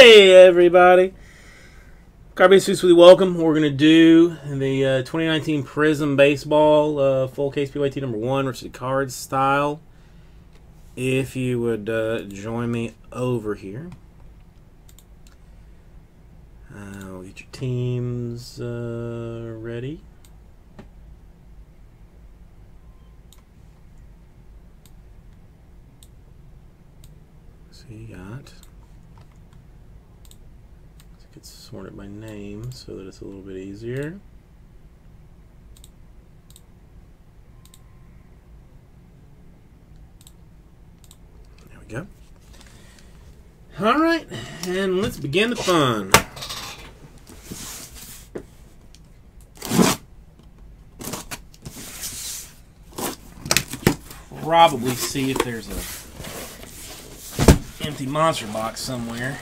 Hey, everybody. Cardbase Suits welcome. We're going to do the uh, 2019 Prizm Baseball uh, full case PYT number one, is card style. If you would uh, join me over here. Uh, we'll get your teams uh, ready. So you got Let's sort it by name so that it's a little bit easier. There we go. All right, and let's begin the fun. Probably see if there's a empty monster box somewhere.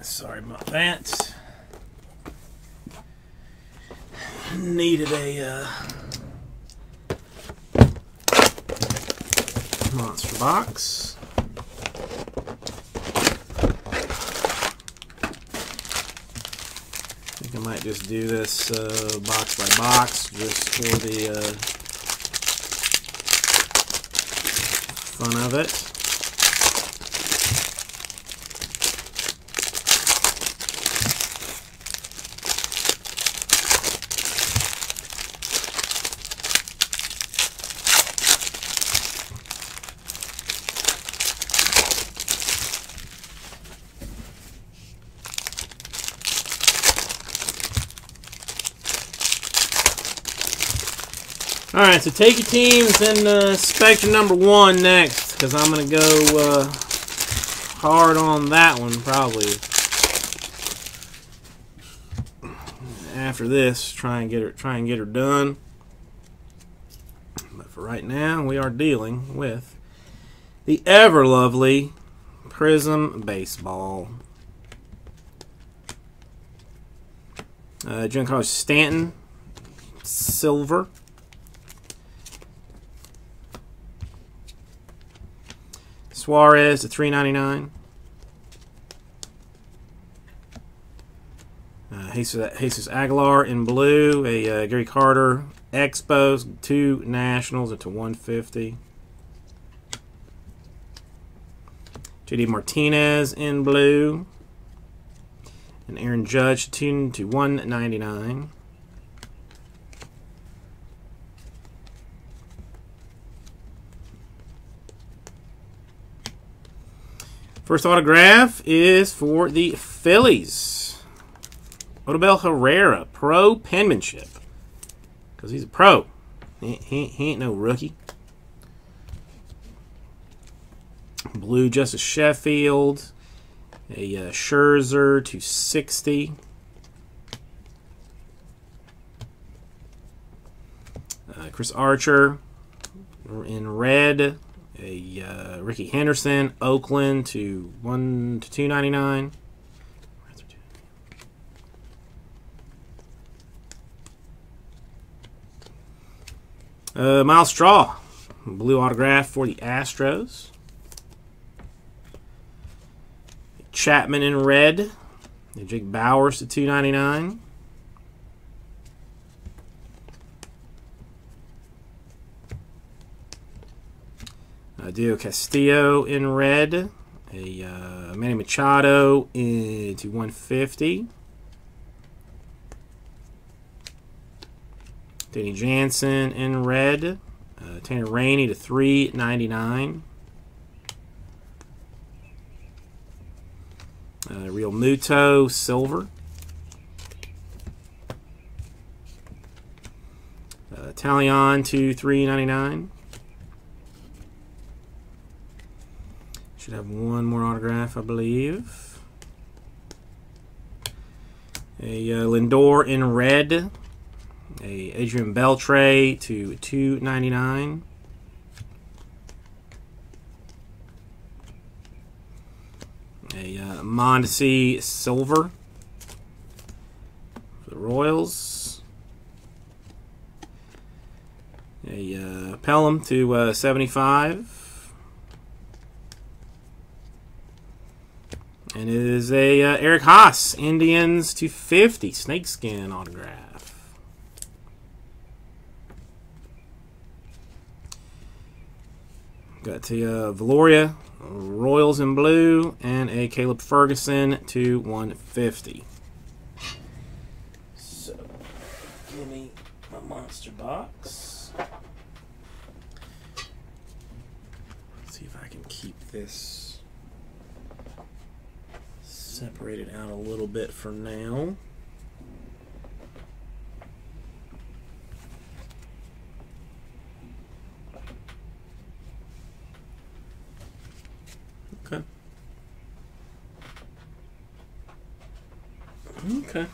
Sorry about that. Needed a uh, monster box. I think I might just do this uh, box by box just for the uh, fun of it. All right, so take your teams and uh, spectrum number one next, because I'm gonna go uh, hard on that one probably. After this, try and get her, try and get her done. But for right now, we are dealing with the ever lovely Prizm Baseball. Uh, College Stanton, silver. Suarez ninety nine. Uh, Jesus, Jesus Aguilar in blue. A uh, Gary Carter Expos, two Nationals into 150. JD Martinez in blue. And Aaron Judge tuned to 199. First autograph is for the Phillies. Odubel Herrera, pro penmanship. Because he's a pro. He, he, he ain't no rookie. Blue Justus Sheffield. A uh, Scherzer to 60. Uh, Chris Archer in red. A uh, Rickey Henderson, Oakland to one to two ninety nine. Uh, Myles Straw, blue autograph for the Astros. Chapman in red. Jake Bauers to two ninety nine. Uh, Dio Castillo in red. A uh, Manny Machado into 150. Danny Jansen in red. Uh, Tanner Rainey to 399. Uh, Realmuto silver. Uh, Taillon to 399. Should have one more autograph, I believe. A uh, Lindor in red. A Adrian Beltre to 299. A uh, Mondesi silver for the Royals. A uh, Pelham to uh, 75. And it is a uh, Eric Haase, Indians to 50, snakeskin autograph. Got the uh, Valoria, Royals in blue, and a Caleb Ferguson to 150. So, give me my monster box. Let's see if I can keep this separate it out a little bit for now. Okay. Okay. I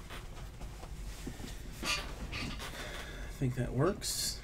think that works.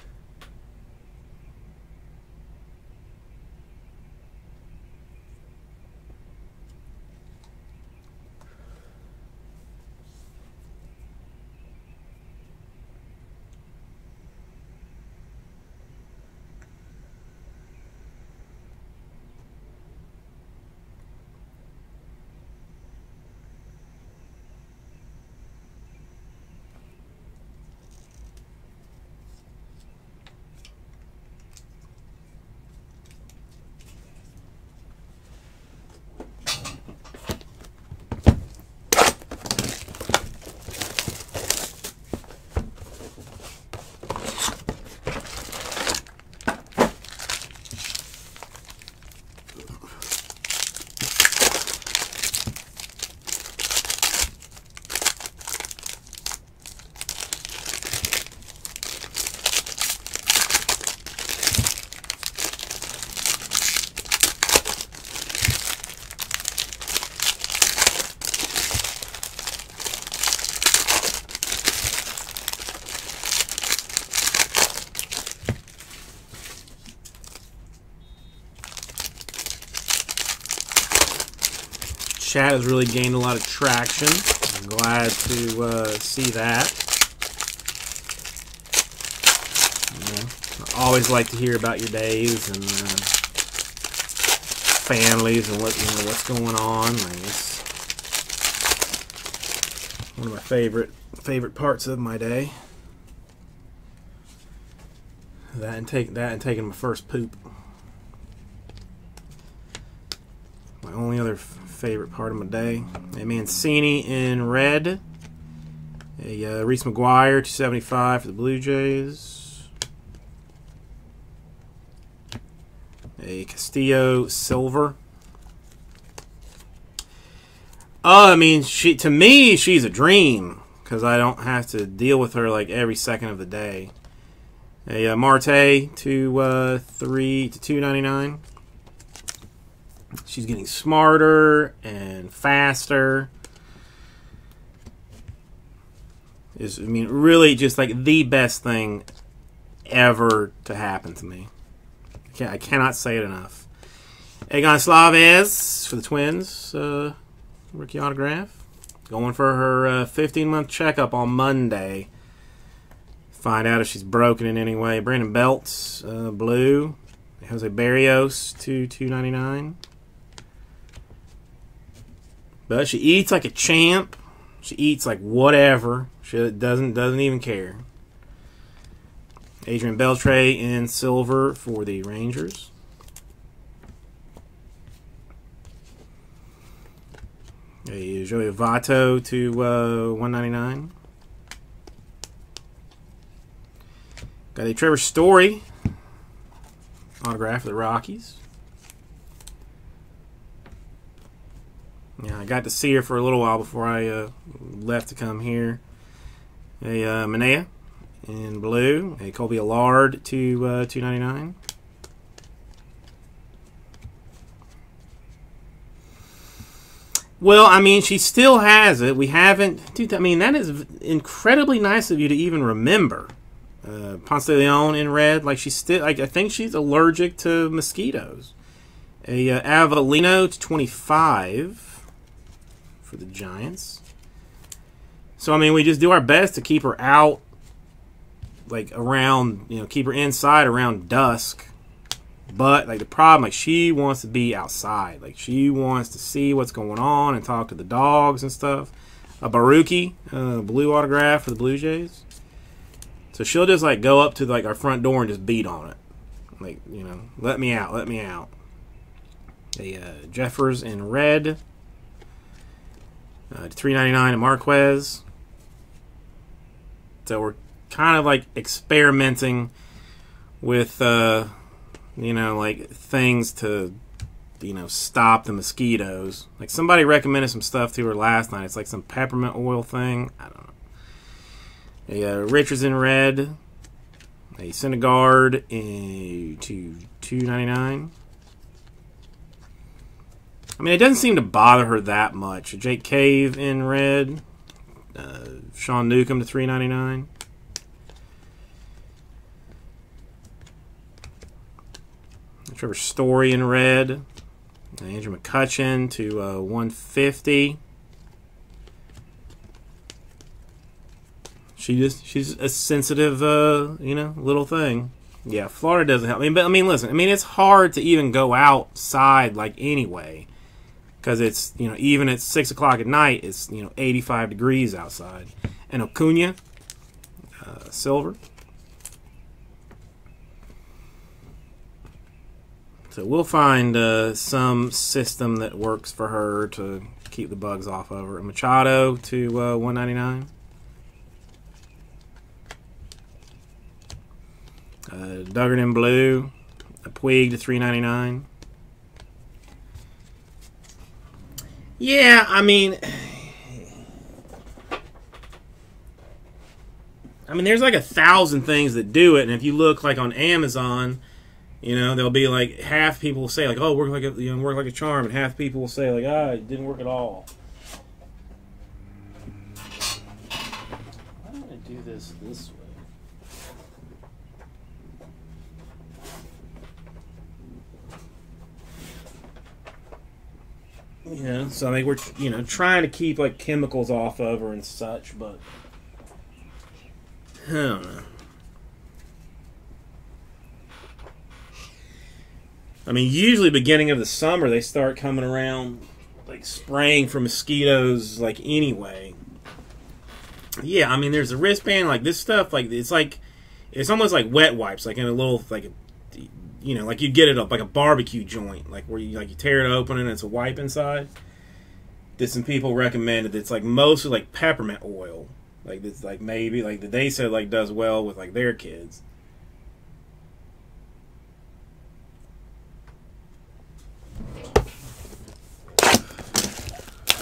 Chat has really gained a lot of traction. I'm glad to uh, see that. You know, I always like to hear about your days and uh, families and what you know what's going on. Like it's one of my favorite favorite parts of my day. That and take that and taking my first poop. My only other favorite part of my day. A Mancini in red. A uh, Reese McGuire, 275 for the Blue Jays. A Castillo silver. Oh, I mean, she to me, she's a dream because I don't have to deal with her like every second of the day. A uh, Marte to uh, three to two ninety nine. She's getting smarter and faster. Is I mean, really, just like the best thing ever to happen to me. I, can't, I cannot say it enough. a Gonsalves for the Twins. Uh, rookie autograph. Going for her uh, 15 month checkup on Monday. Find out if she's broken in any way. Brandon Belts, uh, blue. Jose Berrios, two two ninety nine. But she eats like a champ. She eats like whatever. She doesn't doesn't even care. Adrian Beltre in silver for the Rangers. A Joey Votto to uh, 199. Got a Trevor Story autograph for the Rockies. Yeah, I got to see her for a little while before I uh, left to come here. A uh, Manaea in blue. A Kolby Allard to uh, 299. Well, I mean, she still has it. We haven't. Dude, I mean, that is incredibly nice of you to even remember. Uh, Ponce de Leon in red. Like, she's still. Like, I think she's allergic to mosquitoes. A uh, Avelino to 25 for the Giants. So, I mean, we just do our best to keep her out, like, around, you know, keep her inside around dusk but like the problem, like she wants to be outside. Like she wants to see what's going on and talk to the dogs and stuff. A Borucki, uh, blue autograph for the Blue Jays. So she'll just like go up to like our front door and just beat on it. Like, you know, let me out, let me out. A uh, Jeffers in red. Uh, 399 a Marquez. So we're kind of like experimenting with uh, you know, like things to, you know, stop the mosquitoes. Like somebody recommended some stuff to her last night. It's like some peppermint oil thing. I don't know. A uh, Richards in red. A Syndergaard a to two ninety nine. I mean, it doesn't seem to bother her that much. Jake Cave in red. Uh, Sean Newcomb to three ninety nine. Trevor Story in red. Andrew McCutchen to uh, 150. She just she's a sensitive, uh, you know, little thing. Yeah, Florida doesn't help. I mean, but I mean, listen. I mean, it's hard to even go outside like anyway, because it's you know even at six o'clock at night, it's you know 85 degrees outside. And Acuna, uh, silver. So we'll find uh, some system that works for her to keep the bugs off of her. Machado to uh, 199. Uh, Duggan in blue. A Puig to 399. Yeah, I mean, I mean, there's like a thousand things that do it, and if you look like on Amazon you know, there'll be like half people will say like, "Oh, work like a you know, work like a charm," and half people will say like, "Ah, it didn't work at all." Why don't I do this this way? Yeah, so I mean we're you know trying to keep like chemicals off of her and such, but I don't know. I mean, usually beginning of the summer they start coming around like spraying for mosquitoes like anyway. Yeah, I mean there's a wristband like this stuff like it's like it's almost like wet wipes like in a little like you know, like you get it up like a barbecue joint, like where you like you tear it open and it's a wipe inside. Did some people recommended it's like mostly like peppermint oil, like it's like maybe like that they said like does well with like their kids.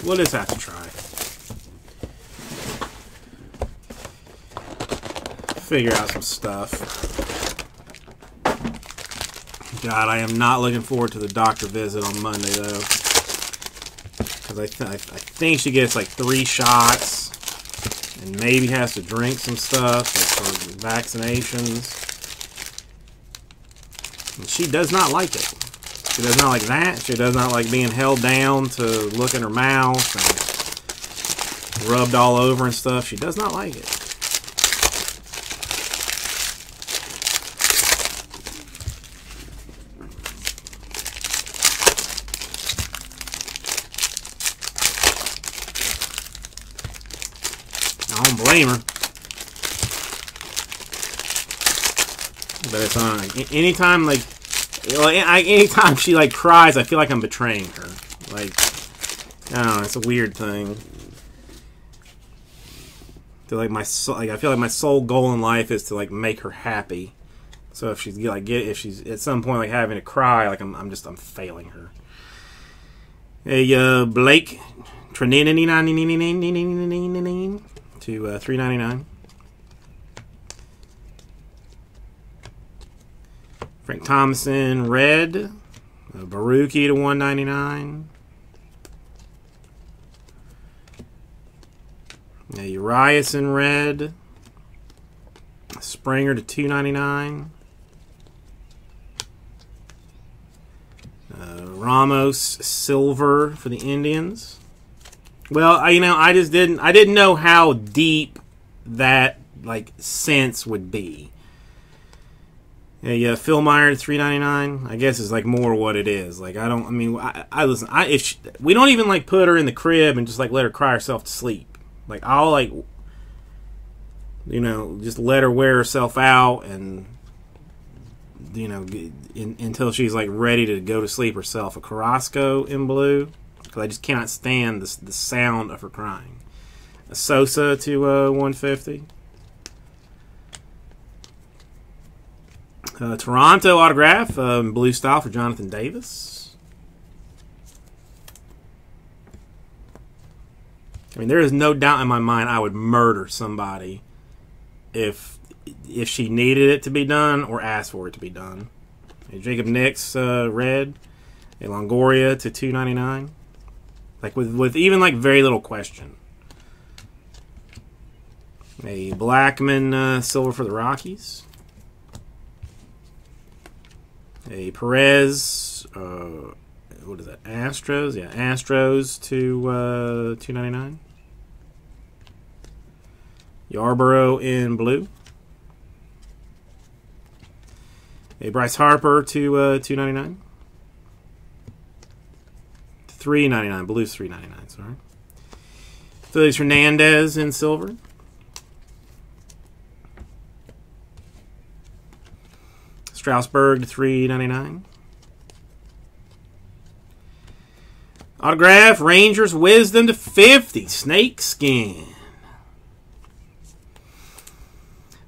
We'll just have to try. Figure out some stuff. God, I am not looking forward to the doctor visit on Monday, though. Because I, th I think she gets like three shots and maybe has to drink some stuff like for vaccinations. And she does not like it. She does not like that. She does not like being held down to look in her mouth and rubbed all over and stuff. She does not like it. I don't blame her. But it's on. Anytime, like, I, anytime she like cries, I feel like I'm betraying her. Like, I don't know, it's a weird thing. To like my soul, like I feel like my sole goal in life is to like make her happy. So if she's like get if she's at some point like having to cry, like I'm I'm just I'm failing her. Hey, uh, Blake, to uh, three ninety nine. Frank Thompson, red. Uh, Borucki to 199. Uh, Urias in red. Springer to 299. Uh, Ramos silver for the Indians. Well, I, you know, I just didn't I didn't know how deep that like sense would be. Yeah, yeah, Phil Meyer three ninety nine. I guess is like more what it is. Like I don't. I mean, I, I listen. I if she, we don't even like put her in the crib and just like let her cry herself to sleep. Like I'll like, you know, just let her wear herself out and you know in, until she's like ready to go to sleep herself. A Carrasco in blue because I just cannot stand the the sound of her crying. Sosa to uh, one fifty. Uh, Toronto autograph, um, blue style for Jonathan Davis. I mean, there is no doubt in my mind I would murder somebody if if she needed it to be done or asked for it to be done. Jacob Nix uh, red, a Longoria to two ninety nine, like with with even like very little question. A Blackmon uh, silver for the Rockies a Perez, uh, what is that? Astros, yeah, Astros to uh, two ninety nine. Yarbrough in blue. A Bryce Harper to uh, two ninety nine. Three ninety nine. Blue's three ninety nine. Sorry. Felix Hernandez in silver. Strasburg three ninety nine. Autograph Rangers Wisdom to fifty. Snake skin.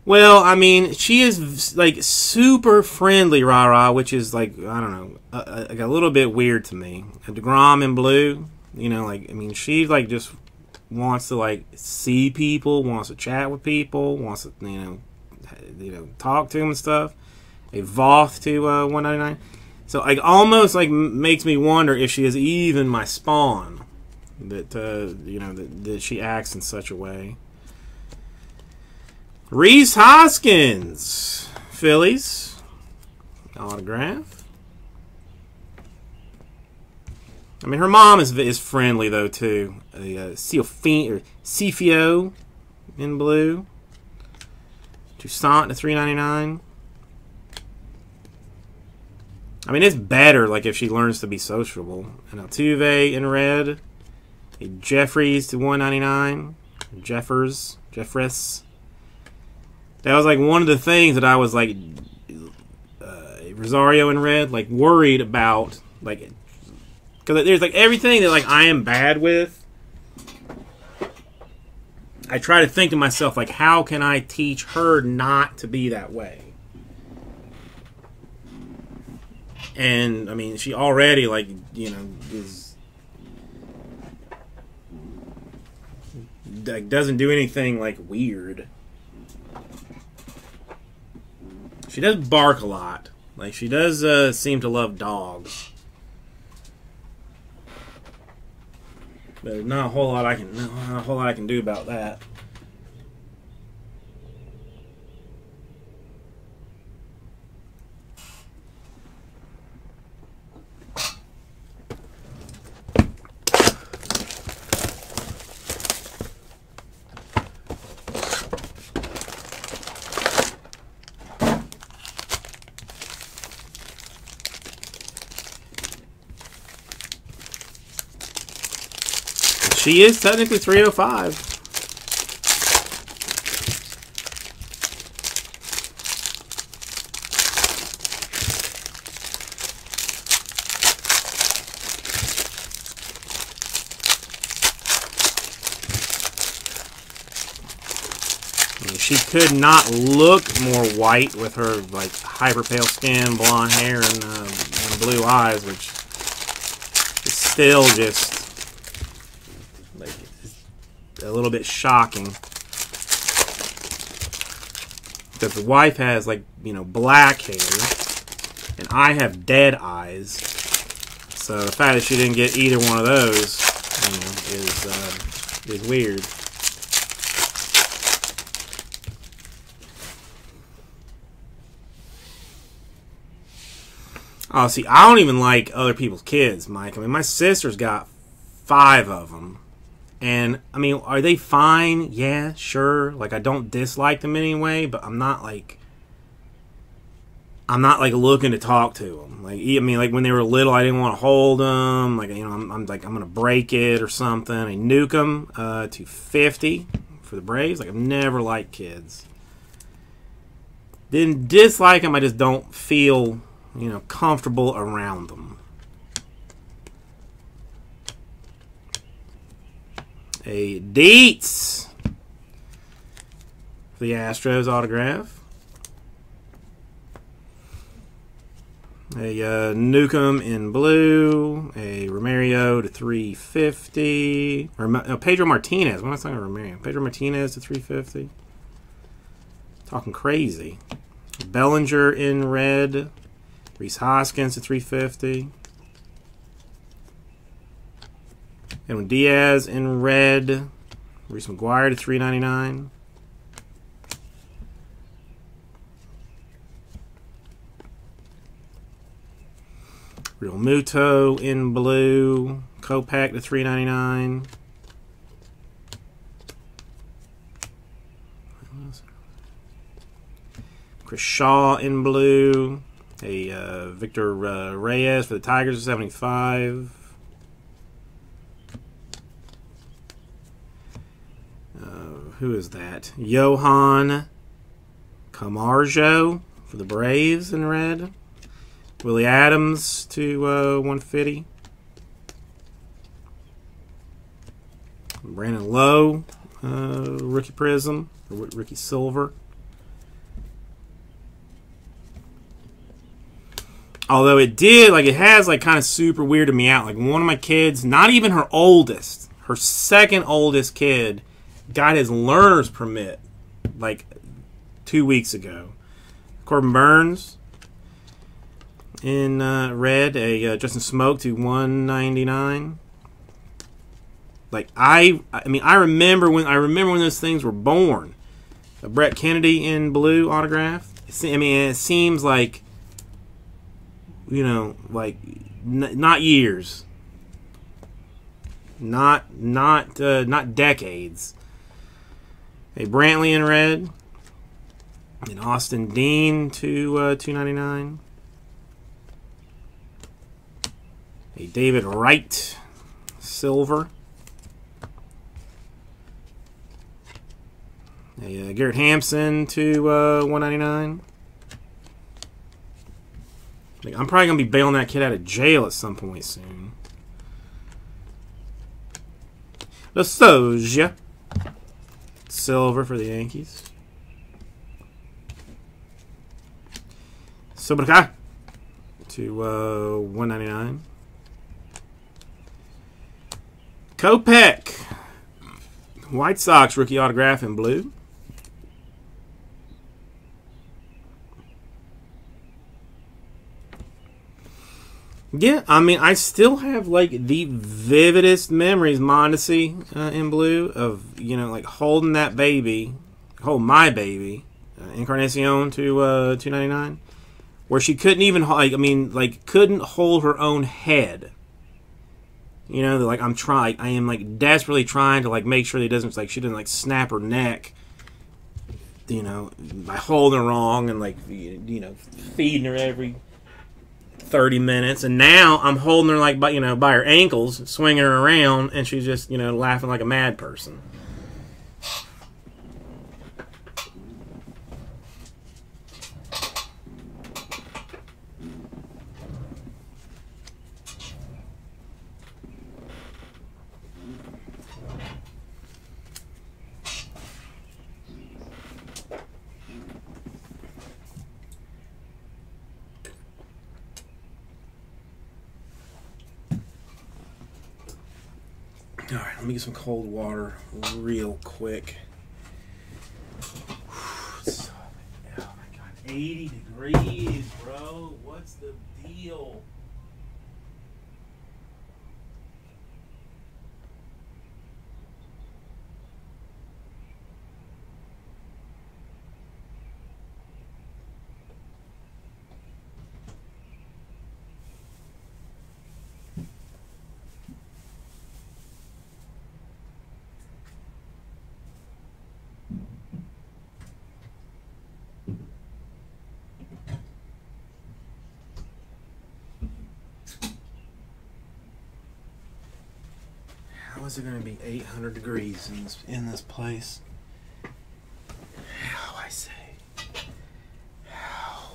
Well, I mean, she is like super friendly, rah, which is like I don't know, a, a, a little bit weird to me. A Degrom in blue, you know, like I mean, she like just wants to like see people, wants to chat with people, wants to you know, you know, talk to them and stuff a Voth to uh, 199. So like almost like makes me wonder if she is even my spawn. That uh, you know that, that she acts in such a way. Rhys Hoskins, Phillies autograph. I mean, her mom is is friendly though too. A uh, or in blue. Toussaint to three ninety nine. I mean, it's better like if she learns to be sociable. An Altuve in red, a Jeffries to 199, Jeffers, Jeffress. That was like one of the things that I was like uh, Rosario in red, like worried about like because there's like everything that like I am bad with. I try to think to myself like, how can I teach her not to be that way? And I mean, she already like you know is like doesn't do anything like weird. She does bark a lot. Like she does uh, seem to love dogs. But there's not a whole lot I can not a whole lot I can do about that. She is technically 305. she could not look more white with her like hyper pale skin, blonde hair, and, uh, and blue eyes, which is still just a little bit shocking. Because the wife has, like, you know, black hair, and I have dead eyes. So the fact that she didn't get either one of those, you know, is, uh, is weird. Oh, see, I don't even like other people's kids, Mike. I mean, my sister's got five of them. And I mean, are they fine? Yeah, sure. Like I don't dislike them anyway, but I'm not like I'm not like looking to talk to them. Like I mean, like when they were little, I didn't want to hold them. Like you know, I'm, I'm like I'm gonna break it or something. I nuke them uh, to 50 for the Braves. Like I've never liked kids. Didn't dislike them. I just don't feel you know comfortable around them. A Deetz for the Astros autograph. A uh, Newcomb in blue, a Romario to 350, or no, Pedro Martinez. When I talking about Romario, Pedro Martinez to 350. Talking crazy. Bellinger in red, Rhys Hoskins to 350. Edwin Diaz in red. Reese McGuire to 399. Realmuto in blue. Kopech to 399. Chris Shaw in blue. A uh, Victor uh, Reyes for the Tigers, 75. Who is that? Johan Camargo for the Braves in red. Willie Adams to uh, 150. Brandon Lowe, uh, rookie prism, or rookie silver. Although it did, like, it has, like, kind of super weirded me out. Like, one of my kids, not even her oldest, her second oldest kid, got his learner's permit like two weeks ago. Corbin Burnes in uh, red, a uh, Justin Smoak to 199. Like I, I mean, I remember when I remember when those things were born. A Brett Kennedy in blue autograph. I mean, it seems like you know, like not years, not not uh, not decades. A Brantley in red. An Austin Dean to uh, 299. A David Wright silver. A uh, Garrett Hampson to uh, 199. Like, I'm probably gonna be bailing that kid out of jail at some point soon. The Soja. Silver for the Yankees. Sobraka to uh, 199. Kopech. White Sox rookie autograph in blue. Yeah, I mean, I still have like the vividest memories, Mondesi uh, in blue, of you know, like holding that baby, hold my baby, uh, Encarnacion to uh, two ninety nine, where she couldn't even like, I mean, like couldn't hold her own head. You know, like I'm trying, I am like desperately trying to like make sure that it doesn't like she doesn't like snap her neck. You know, by holding her wrong and like you know feeding her every 30 minutes and now i'm holding her like by you know by her ankles swinging her around and she's just you know laughing like a mad person All right, let me get some cold water real quick. Oh my god, 80 degrees, bro. What's the deal? Is it going to be 800 degrees in this in this place? How I say? How?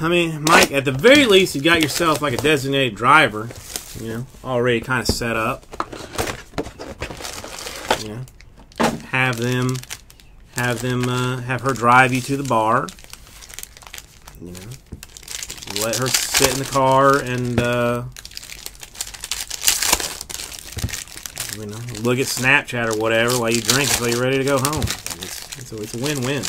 I mean, Mike, at the very least, you got yourself like a designated driver, you know, already kind of set up. Know, have them have them uh, have her drive you to the bar. You know, let her sit in the car and uh, you know look at Snapchat or whatever while you drink until you're ready to go home. It's, it's a, it's a win-win.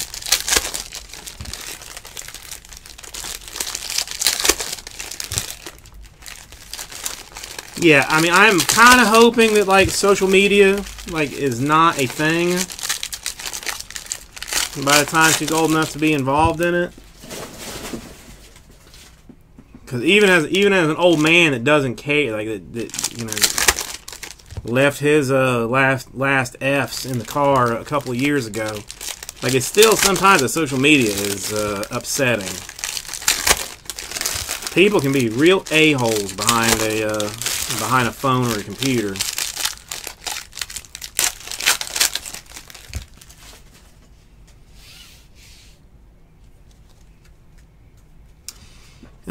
Yeah, I mean, I'm kind of hoping that like social media like is not a thing by the time she's old enough to be involved in it. Because even as even as an old man that doesn't care, like that, that you know, left his uh, last last Fs in the car a couple of years ago, like it's still sometimes the social media is uh, upsetting. People can be real a holes behind a uh, behind a phone or a computer.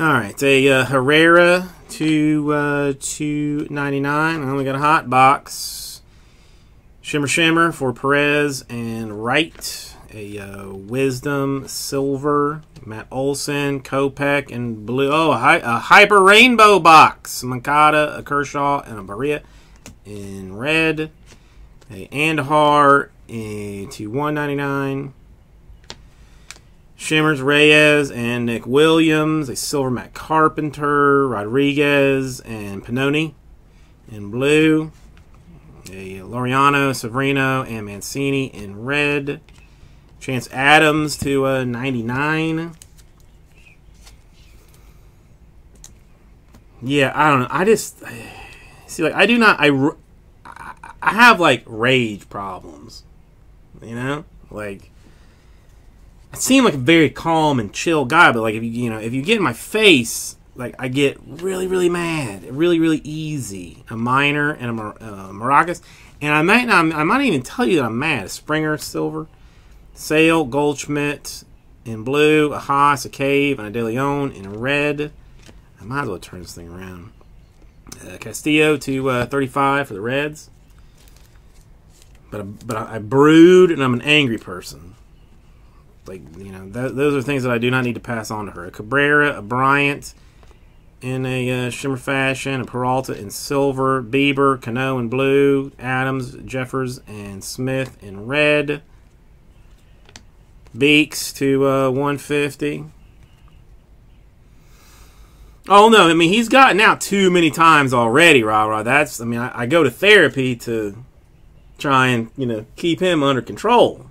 All right, a uh, Herrera to uh, two ninety nine. I only got a hot box. Shimmer Shimmer for Perez and Wright. A uh, Wisdom Silver. Matt Olson, Kopech, and Blue. Oh, a, hy- a Hyper Rainbow box. Moncada, a Kershaw, and a Barria in red. A Andujar a, to one ninety nine. Shimmers Reyes and Nick Williams, a Silver Matt Carpenter, Rodriguez, and Panoni in blue. A Loriano, Severino, and Mancini in red. Chance Adams to uh, 99. Yeah, I don't know. I just see like I do not. I I have like rage problems. You know, like I seem like a very calm and chill guy, but like if you you know if you get in my face, like I get really really mad, really really easy. A minor and a uh, Markakis, and I might not, I might even tell you that I'm mad. A Springer silver, Sale Goldschmidt in blue, a Haase, a Cave, and a De Leon in red. I might as well turn this thing around. Uh, Castillo to uh, 35 for the Reds. But but I brood and I'm an angry person. Like you know, th- those are things that I do not need to pass on to her. A Cabrera, a Bryant, in a uh, shimmer fashion, a Peralta in silver, Bieber, Cano in blue, Adams, Jeffers, and Smith in red. Beeks to uh, 150. Oh no, I mean he's gotten out too many times already, rah rah. That's I mean I, I go to therapy to try and you know keep him under control.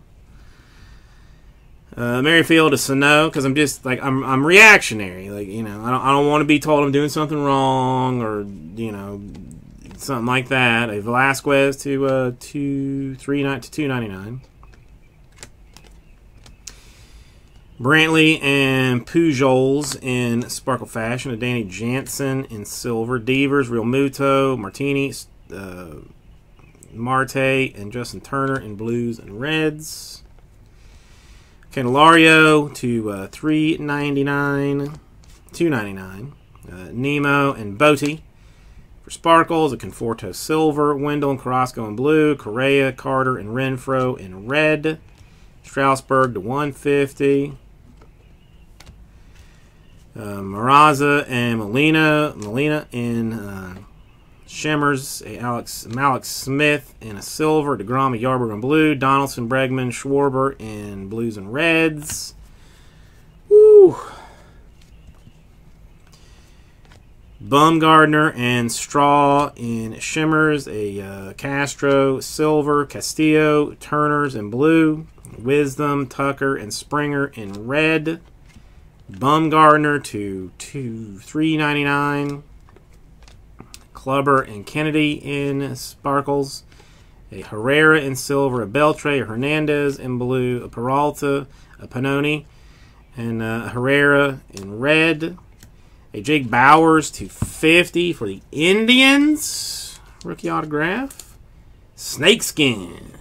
Uh, Merrifield to Sano because I'm just like I'm I'm reactionary. Like you know I don't I don't want to be told I'm doing something wrong or you know something like that. A Velasquez to uh two three nine to two ninety nine. Brantley and Pujols in Sparkle Fashion. A Danny Jansen in silver. Devers, Realmuto, Martini, uh, Marte, and Justin Turner in blues and reds. Candelario to uh, 399 299 uh, Nimmo and Bote. For Sparkles, a Conforto silver. Wendle and Carrasco in blue. Correa, Carter, and Renfroe in red. Strasburg to 150. Uh, Maraza and Molina, Molina in uh, shimmers. A Alex Malik Smith in a silver. Degrom, a Yarbrough in blue. Donaldson, Bregman, Schwarber in blues and reds. Woo. Bumgarner and Straw in shimmers. A uh, Castro silver. Castillo, Turners in blue. Wisdom, Tucker, and Springer in red. Bumgarner to two three ninety nine. Kluber and Kennedy in sparkles. A Herrera in silver, a Beltre, a Hernandez in blue, a Peralta, a Panoni, and uh, a Herrera in red. A Jake Bauers to 50 for the Indians. Rookie autograph. Snakeskin.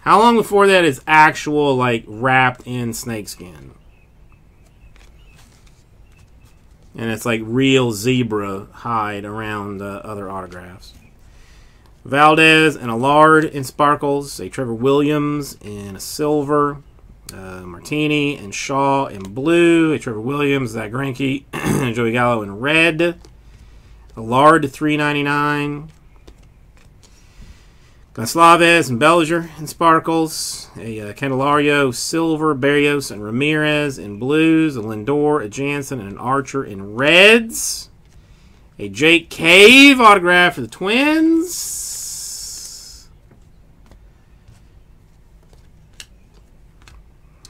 How long before that is actual, like, wrapped in snakeskin? And it's like real zebra hide around the other autographs. Valdez and Allard in sparkles, a Trevor Williams in a silver, uh, Martini and Shaw in blue, a Trevor Williams, Zach and Joey Gallo in red, Allard to 399. Gonsalves and Bellinger in sparkles, a uh, Candelario silver, Barrios and Ramirez in blues, a Lindor, a Jansen, and an Archer in reds, a Jake Cave autograph for the Twins,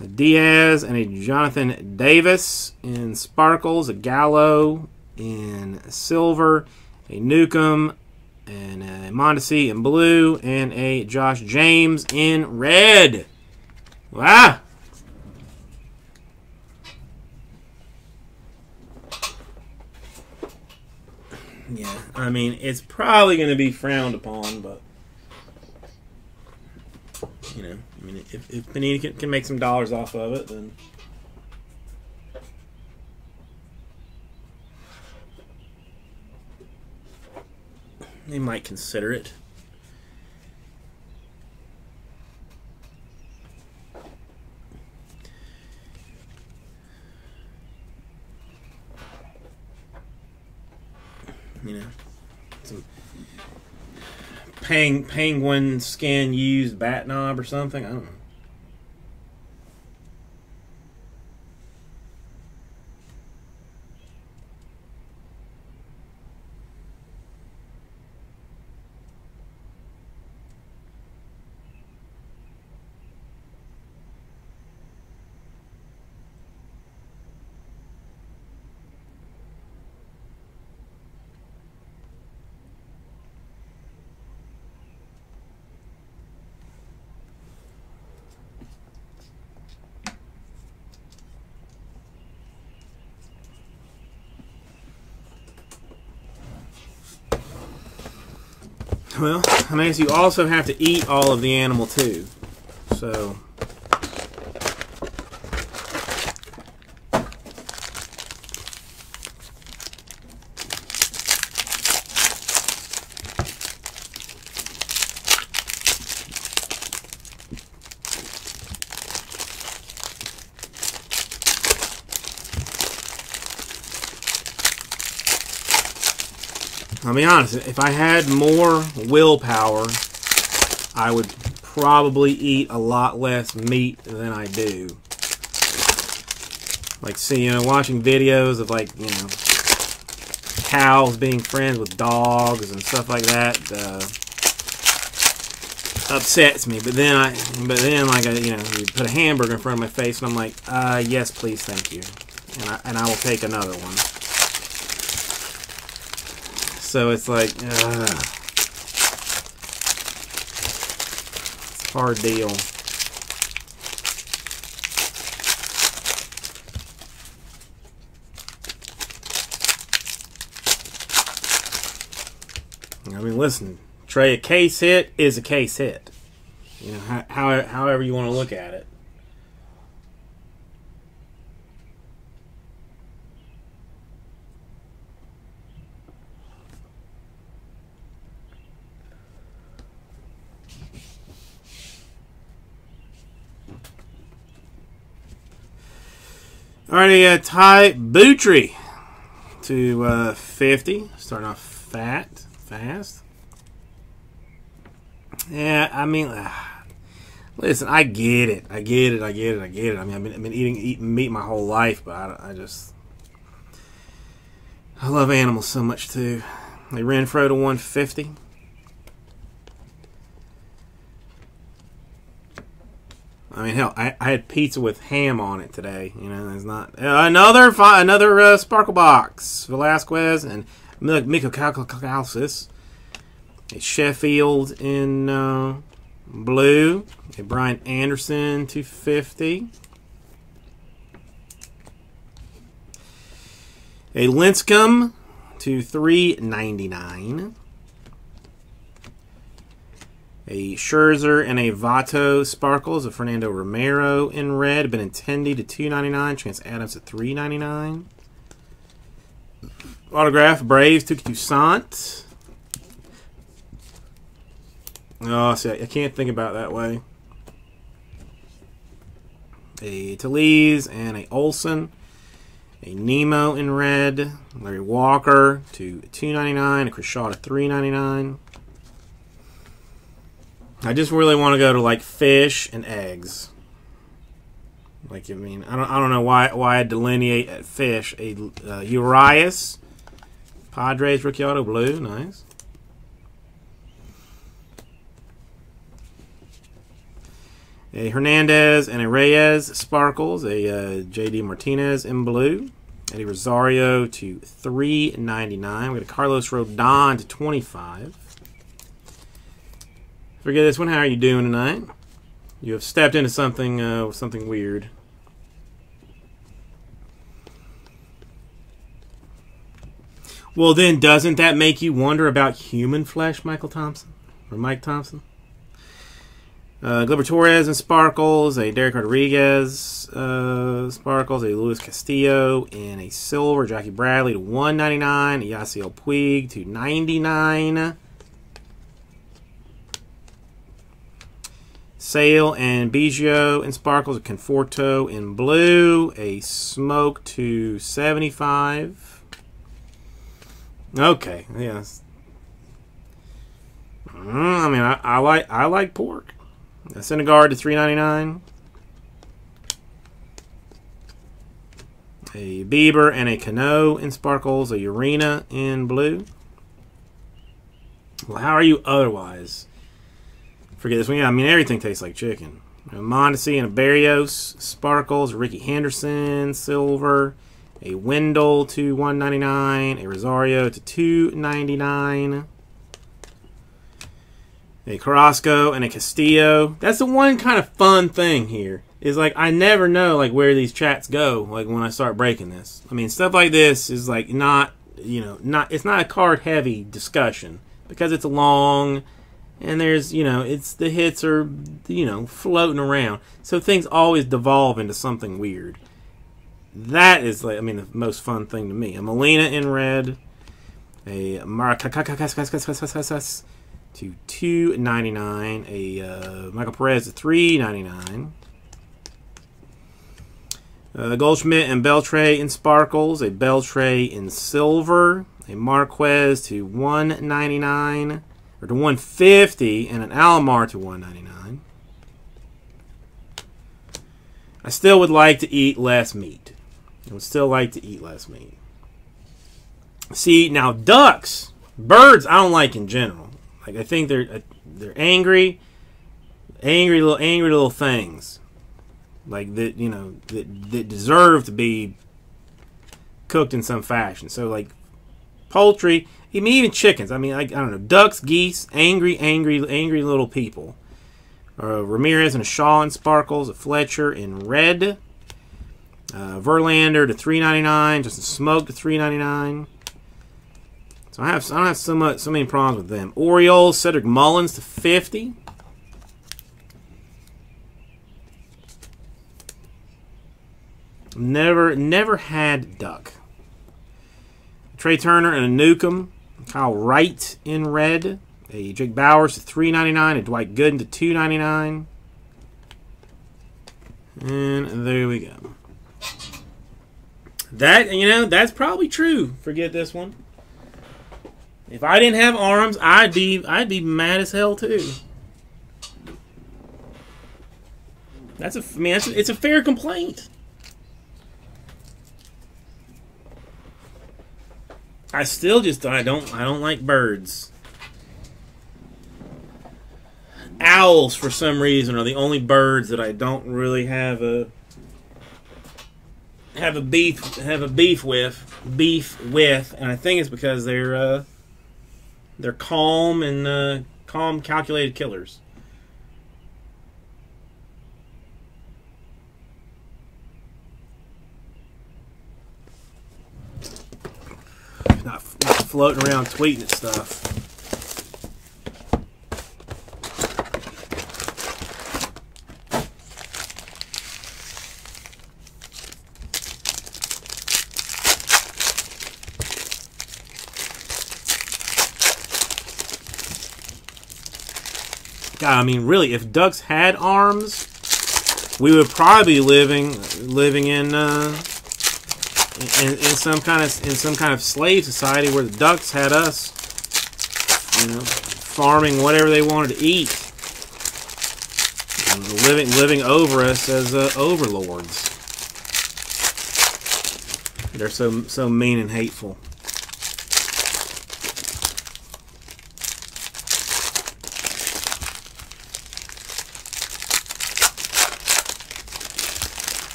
a Diaz and a Jonathan Davis in sparkles, a Gallo in silver, a Newcomb, and uh, a Mondesi in blue, and a Josh James in red. Wow. Yeah, I mean, it's probably going to be frowned upon, but you know, I mean, if, if Panini can, can make some dollars off of it, then they might consider it. You know, some peng, penguin skin used bat knob or something. I don't know. Well, I guess you also have to eat all of the animal too. So. Be honest, if I had more willpower, I would probably eat a lot less meat than I do. Like, see, you know, watching videos of, like, you know, cows being friends with dogs and stuff like that uh, upsets me. But then I, but then, like, I, you know, you put a hamburger in front of my face and I'm like, uh, yes, please, thank you. And I, and I will take another one. So it's like, uh, it's hard deal. I mean, listen, Trey, a case hit is a case hit. You know, how, how however you want to look at it. Alrighty, uh, Ty Buttrey to uh, 50. Starting off fat, fast. Yeah, I mean, uh, listen, I get it. I get it. I get it. I get it. I mean, I've been, I've been eating, eating meat my whole life, but I, I just. I love animals so much, too. They Renfroe to 150. I mean, hell, I, I had pizza with ham on it today. You know, there's not uh, another fi- another uh, sparkle box. Velasquez and Miko. A Sheffield in uh, blue. A Brian Anderson 250. A Lincecum to 399 a Scherzer and a Vato Sparkles, a Fernando Romero in red, Benintendi to two ninety nine, Chance Adams at three ninety nine. Autograph Braves Touki Toussaint. Oh, see, I can't think about that way. A Talese and a Olson. A Nimmo in red. Larry Walker to two ninety nine. A Chris Shaw to three ninety nine. I just really want to go to like fish and eggs. Like I mean, I don't I don't know why why I delineate at fish a uh, Urias, Padres rookie auto blue, nice. A Hernandez and a Reyes sparkles, a uh, JD Martinez in blue, Eddie Rosario to three ninety nine. We got a Carlos Rodon to twenty five. Forget this one. How are you doing tonight? You have stepped into something, uh, something weird. Well, then, doesn't that make you wonder about human flesh, Michael Thompson or Mike Thompson? Uh, Torres and Sparkles, a Dereck Rodriguez uh, Sparkles, a Luis Castillo in a silver, Jackie Bradley to 199, a Yasiel Puig to 99. Sale and Biggio and Sparkles, a Conforto in blue, a Smoak to 75. Okay, yes. Mm, I mean, I, I, like I like pork. A Syndergaard to 3.99. A Bieber and a Cano in sparkles. A Urena in blue. Well, how are you otherwise? Forget this one. Yeah, I mean, everything tastes like chicken. A Mondesi and a Barrios, Sparkles, Rickey Henderson, Silver, a Wendle to 199, a Rosario to 299, a Carrasco and a Castillo. That's the one kind of fun thing here. Is like I never know like where these chats go like when I start breaking this. I mean stuff like this is like not you know not it's not a card heavy discussion. because it's a long and there's you know it's the hits are you know floating around. So things always devolve into something weird. That is like i mean the most fun thing to me. A molina in red a Markakis to 299 a uh, michael perez to 399 uh, Goldschmidt and Beltre in sparkles, a Beltre in silver, a Marquez to 199 or to 150 and an Alomar to 199. I still would like to eat less meat. I would still like to eat less meat. See, now ducks, birds I don't like in general. Like I think they're uh, they're angry, angry little angry little things. Like that, you know, that that deserve to be cooked in some fashion. So like poultry, I mean, even chickens. I mean, I, I don't know, ducks, geese, angry, angry, angry little people. Uh, Ramirez and a Shaw and sparkles, a Fletcher in red, uh, Verlander to three ninety nine, just a Smoak to three ninety nine. So I have I don't have so much so many problems with them. Orioles, Cedric Mullins to fifty. Never never had duck. Trea Turner and a Newcomb. Kyle Wright in red. A Jake Bauers to three ninety nine. A Dwight Gooden to two ninety nine. And there we go. That you know that's probably true. Forget this one. If I didn't have arms, I'd be I'd be mad as hell too. That's a I mean that's a, it's a fair complaint. I still just I don't I don't like birds. Owls for some reason are the only birds that I don't really have a have a beef have a beef with beef with, and I think it's because they're uh, they're calm and uh, calm, calculated killers. Not, not floating around tweeting at stuff. God, I mean, really, if ducks had arms, we would probably be living living in, uh, in in some kind of in some kind of slave society where the ducks had us, you know, farming whatever they wanted to eat, living living over us as uh, overlords. They're so so mean and hateful.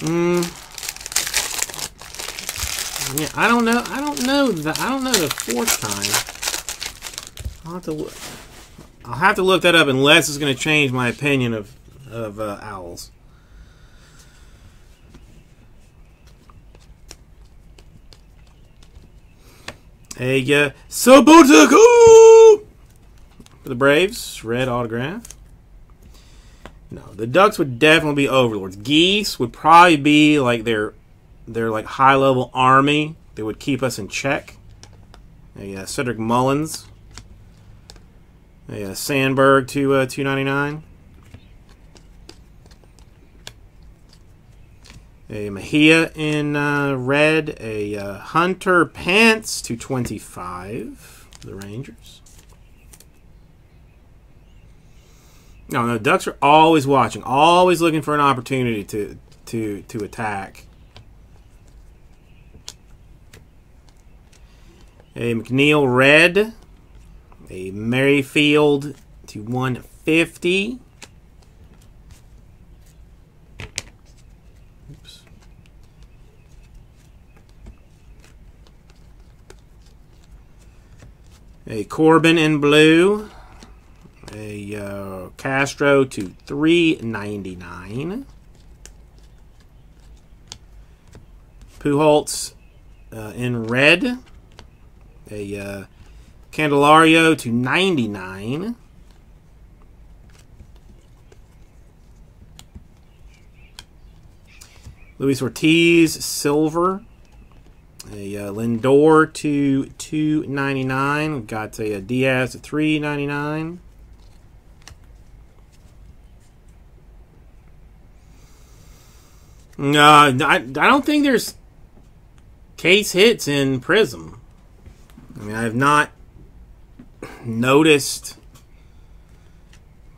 Mm. Yeah, I don't know. I don't know the. I don't know the fourth time. I'll have to. Look. I'll have to look that up unless it's going to change my opinion of of uh, owls. A uh, Sabutaku for the Braves, red autograph. No, the ducks would definitely be overlords. Geese would probably be like their their like high level army that would keep us in check. Yeah, Cedric Mullins. Yeah, Sandberg to uh, two ninety nine. A Mejia in uh, red. A uh, Hunter Pence to twenty five. The Rangers. No, no, ducks are always watching, always looking for an opportunity to to to attack. A McNeil red, a Merrifield to 150. Oops. A Corbin in blue a uh, Castro to 399. Pujols uh, in red. A uh, Candelario to 99. Luis Ortiz, silver. A uh, Lindor to 299. We've got a, a Diaz to 399. Uh, I, I don't think there's case hits in Prizm. I mean, I have not noticed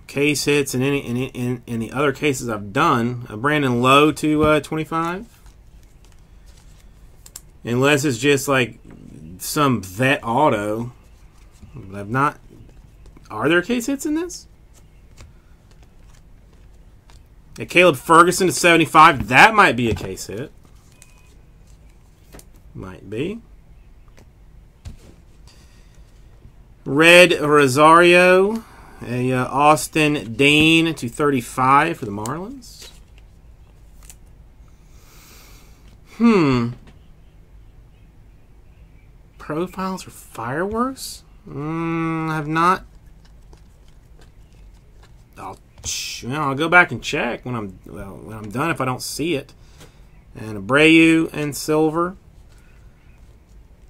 case hits in any in, in, in the other cases I've done. Uh, Brandon Lowe to uh, 25. Unless it's just like some vet auto. But I've not. Are there case hits in this? A Caleb Ferguson to 75. That might be a case hit. Might be. Red Rosario. A uh, Austin Dean to 35 for the Marlins. Hmm. Profiles for fireworks? Mm, I've not. I'll, well, I'll go back and check when I'm well, when I'm done if I don't see it. And Abreu and silver.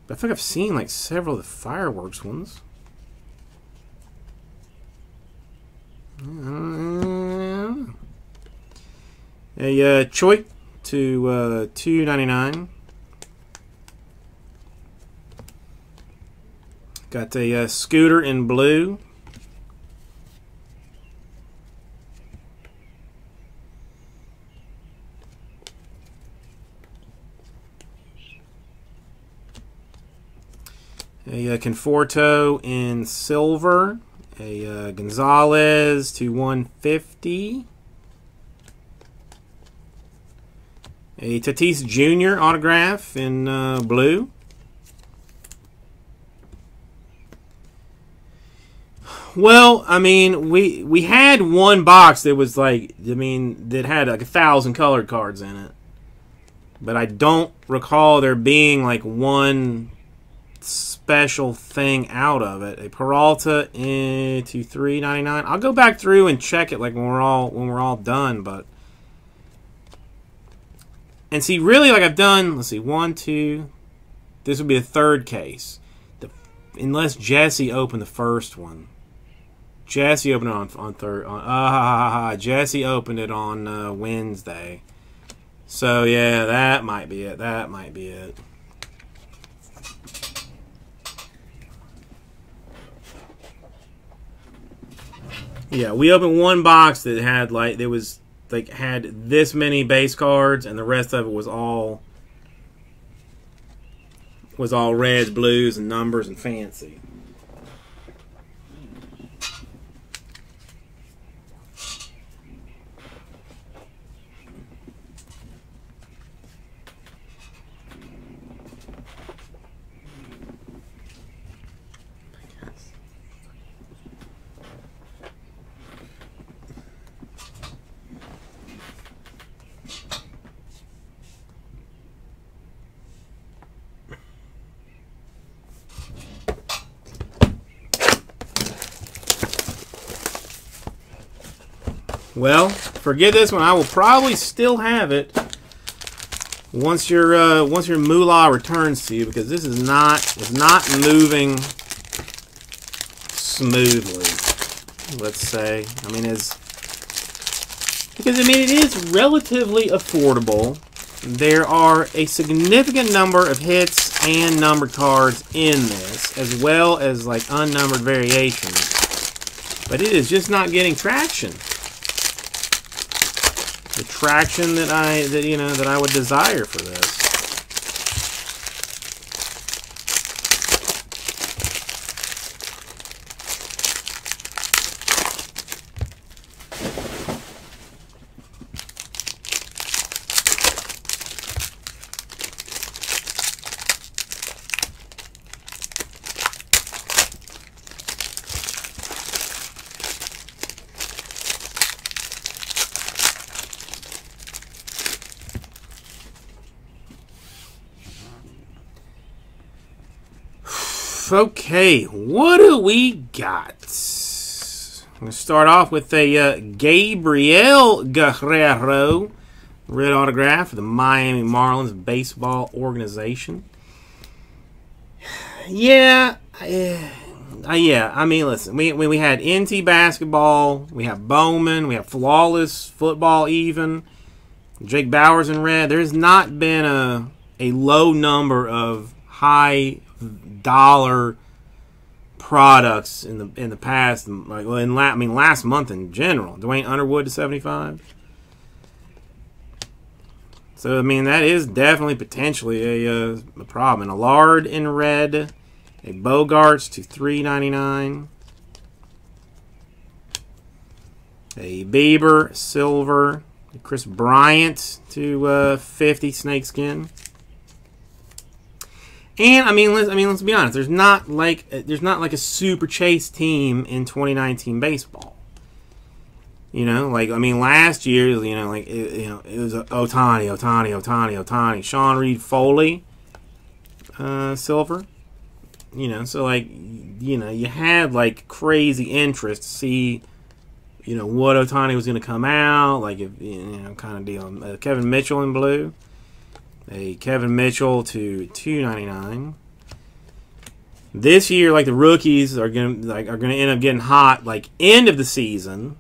I think I've seen like several of the fireworks ones. Uh, a uh, Choi to uh, two ninety nine. Got a uh, scooter in blue. A uh, Conforto in silver a uh, Gonzalez to 150. A Tatis Jr. autograph in uh, blue. Well, I mean, we we had one box that was like, I mean, that had like a thousand colored cards in it, but I don't recall there being like one special thing out of it. A Peralta into 399. I'll go back through and check it like when we're all when we're all done, but and see really like I've done, let's see, one, two, this would be a third case. The, unless Jesse opened the first one. Jesse opened it on on third on uh, Jesse opened it on uh, Wednesday. So yeah, that might be it. That might be it. Yeah, we opened one box that had like there was like had this many base cards, and the rest of it was all was all reds, blues, and numbers and fancy. Well, forget this one. I will probably still have it once your uh, once your moolah returns to you because this is not is not moving smoothly. Let's say. I mean, is because I mean it is relatively affordable. There are a significant number of hits and numbered cards in this, as well as like unnumbered variations. But it is just not getting traction the traction that I that you know that I would desire for this. Okay, what do we got? I'm going to start off with a uh, Gabriel Guerrero red autograph for the Miami Marlins baseball organization. Yeah, uh, yeah. I mean, listen, we, we we had NT basketball, we have Bowman, we have flawless football, even Jake Bauers in red. There's not been a a low number of high dollar products in the in the past. Like well, in la- I mean, last month in general, Duane Underwood to seventy five. So I mean, that is definitely potentially a, uh, a problem. And Allard in red, a Bogaerts to three ninety nine. A Bieber silver, Kris Bryant to uh, 50 snakeskin. And I mean, let's, I mean, let's be honest. There's not like there's not like a super chase team in 2019 baseball. You know, like I mean, last year, you know, like it, you know, it was Ohtani, Ohtani, Ohtani, Ohtani, Sean Reid-Foley, uh, silver. You know, so like, you know, you had like crazy interest to see, you know, what Ohtani was going to come out, like if you know, kind of deal. Uh, Kevin Mitchell in blue a Kevin Mitchell to 299. This year, like the rookies are gonna like are gonna end up getting hot like end of the season.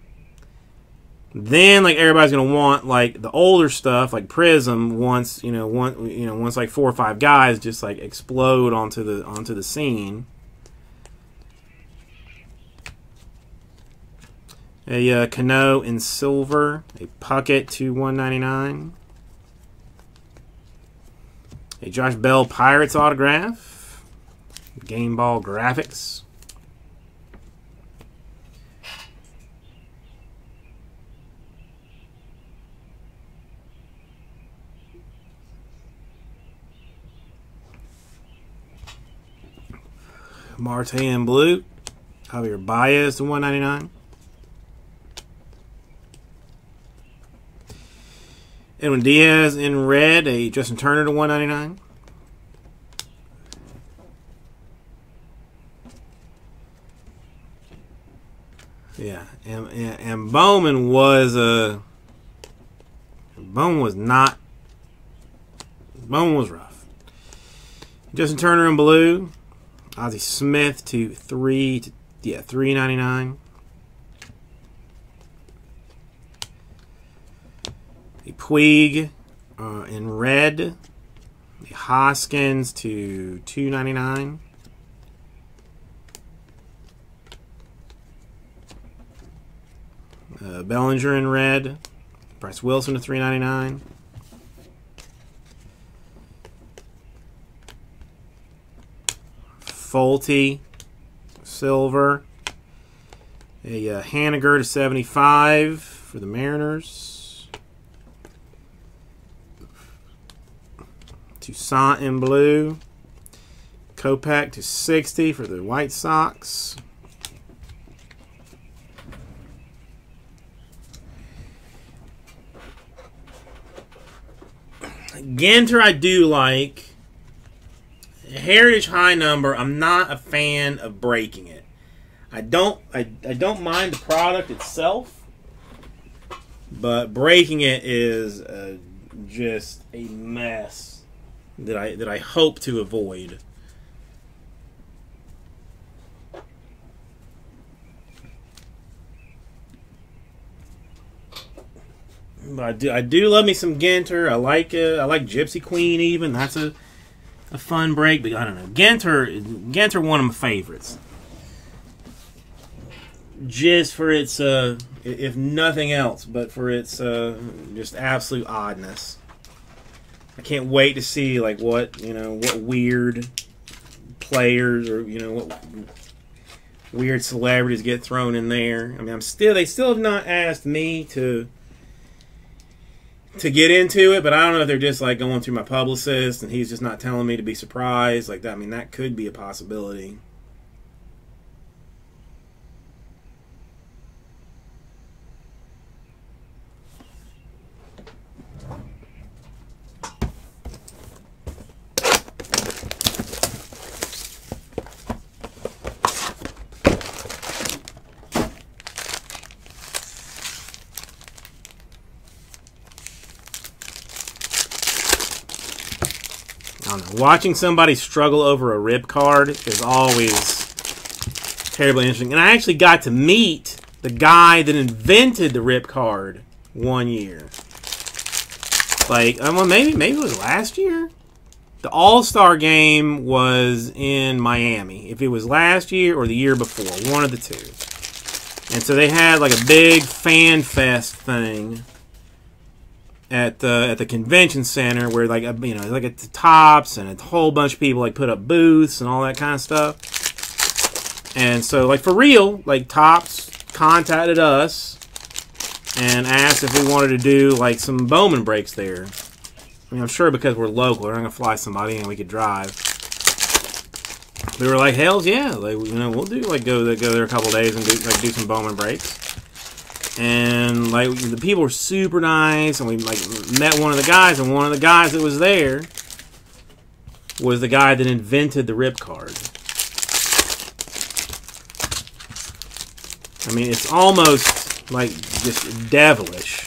Then like everybody's gonna want like the older stuff like Prizm once you know one you know once like four or five guys just like explode onto the onto the scene. A uh, Cano in silver, a Puckett to 199. A Josh Bell Pirates autograph. Game Ball Graphics. Marte in blue. Javier Baez to 199. Edwin Diaz in red, a Justin Turner to 199. Yeah, and, and, and Bowman was a uh, Bowman was not Bowman was rough. Justin Turner in blue, Ozzie Smith to three to yeah three ninety nine. Puig uh, in red, Hoskins to two ninety nine. Uh, Bellinger in red, Bryce Wilson to three ninety nine. Folty, silver. A uh, Haniger to 75 for the Mariners. Toussaint in blue. Kopech to 60 for the White Sox. Ginter I do like. Heritage high number, I'm not a fan of breaking it. I don't I, I don't mind the product itself, but breaking it is uh, just a mess that I that I hope to avoid. But I do I do love me some Ginter. I like uh, I like Gypsy Queen even. That's a a fun break. But I don't know Ginter Ginter one of my favorites. Just for its uh, if nothing else, but for its uh, just absolute oddness. I can't wait to see like what you know what weird players or you know what weird celebrities get thrown in there. I mean, I'm still they still have not asked me to to get into it, but I don't know if they're just like going through my publicist and he's just not telling me to be surprised like that. I mean, that could be a possibility. watching somebody struggle over a rip card is always terribly interesting. And I actually got to meet the guy that invented the rip card one year. Like, um, well, maybe maybe it was last year. The All Star game was in Miami. If it was last year or the year before, one of the two. And so they had like a big fan fest thing at the at the convention center where like you know like at the Topps and a whole bunch of people like put up booths and all that kind of stuff. And so like for real, like Topps contacted us and asked if we wanted to do like some Bowman breaks there. I mean, I'm sure because we're local, they're not gonna fly somebody and we could drive. We were like, hell's yeah, like you know, we'll do like go go there a couple days and do like do some Bowman breaks and like the people were super nice and we like met one of the guys and one of the guys that was there was the guy that invented the rip card. I mean it's almost like just devilish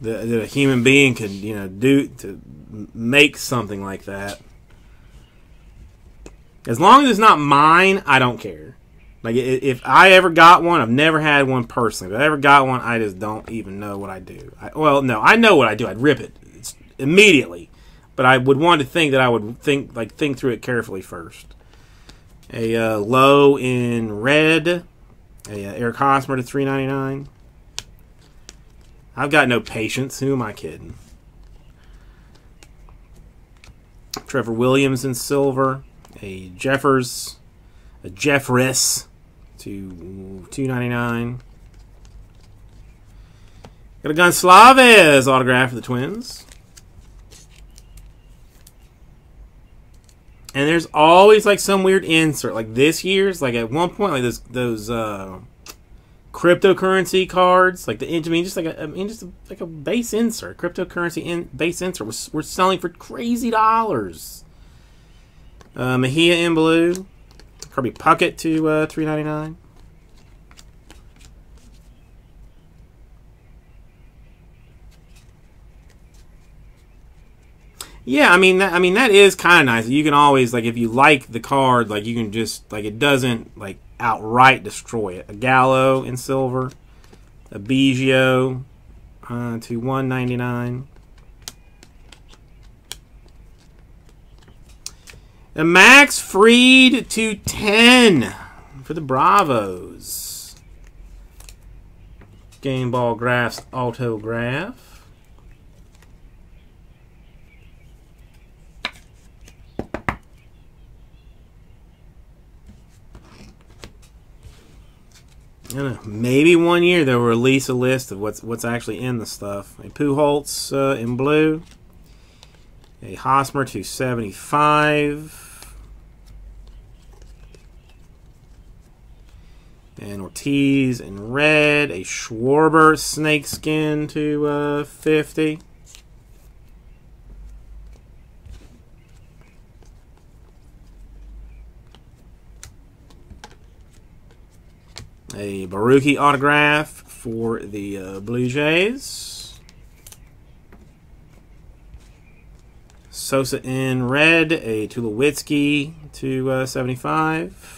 that, that a human being could you know do to make something like that. As long as it's not mine i don't care. Like if I ever got one, I've never had one personally. But if I ever got one, I just don't even know what I do. I, well, no, I know what I do. I'd rip it it's immediately, but I would want to think that I would think like think through it carefully first. A uh, low in red, a uh, Eric Hosmer to three ninety nine. I've got no patience. Who am I kidding? Trevor Williams in silver, a Jeffers Jeff Riss to 299. Got a Gonsalves autograph for the Twins. And there's always like some weird insert. Like this year's, like at one point, like those those uh, cryptocurrency cards, like the I mean, just like a I mean, just a, like a base insert, cryptocurrency in, base insert. We're, we're selling for crazy dollars. Uh, Mejia in blue. Kirby Puckett to uh, three ninety nine. Yeah, I mean, that, I mean that is kind of nice. You can always like if you like the card, like you can just like it doesn't like outright destroy it. A Gallo in silver, a Biggio uh, to one ninety nine. The Max Fried to 10 for the Bravos. Game Ball Graphs Autograph. Know, maybe one year they'll release a list of what's what's actually in the stuff. A Pujols uh, in blue, a Hosmer 275, And Ortiz in red. A Schwarber snakeskin to uh, 50. A Borucki autograph for the uh, Blue Jays. Sosa in red. A Tulowitzki to uh, 75.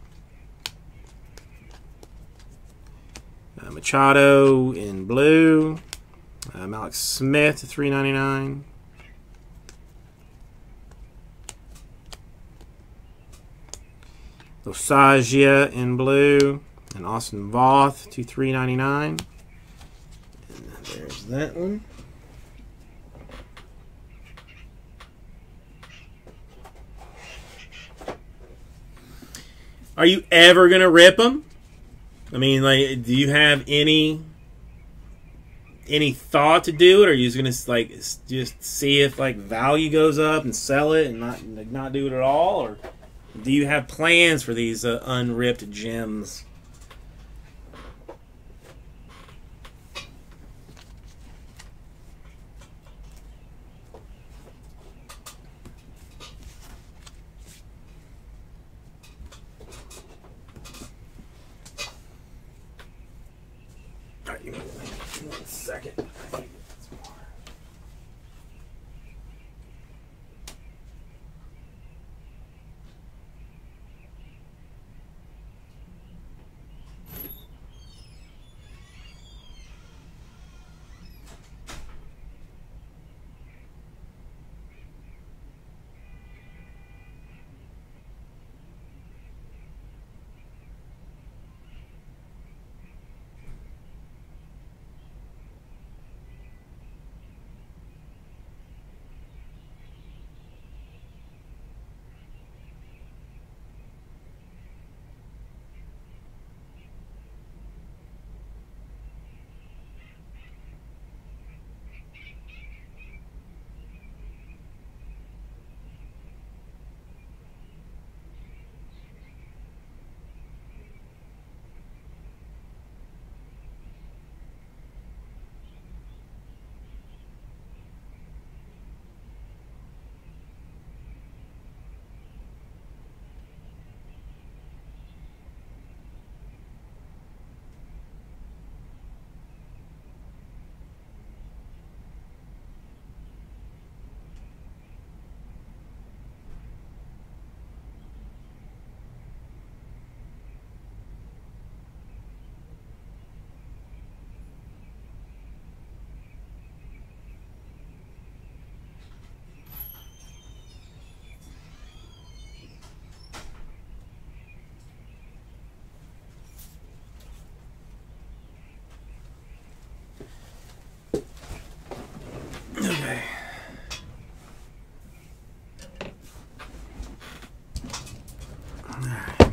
Uh, Gonsalves to 399. Machado in blue. Uh, Mallex Smith to 399. Losagia in blue. And Austin Voth to 399. And there's that one. Are you ever going to rip them? I mean, like, do you have any any thought to do it, or are you just gonna like just see if like value goes up and sell it and not not do it at all, or do you have plans for these uh, unripped gems?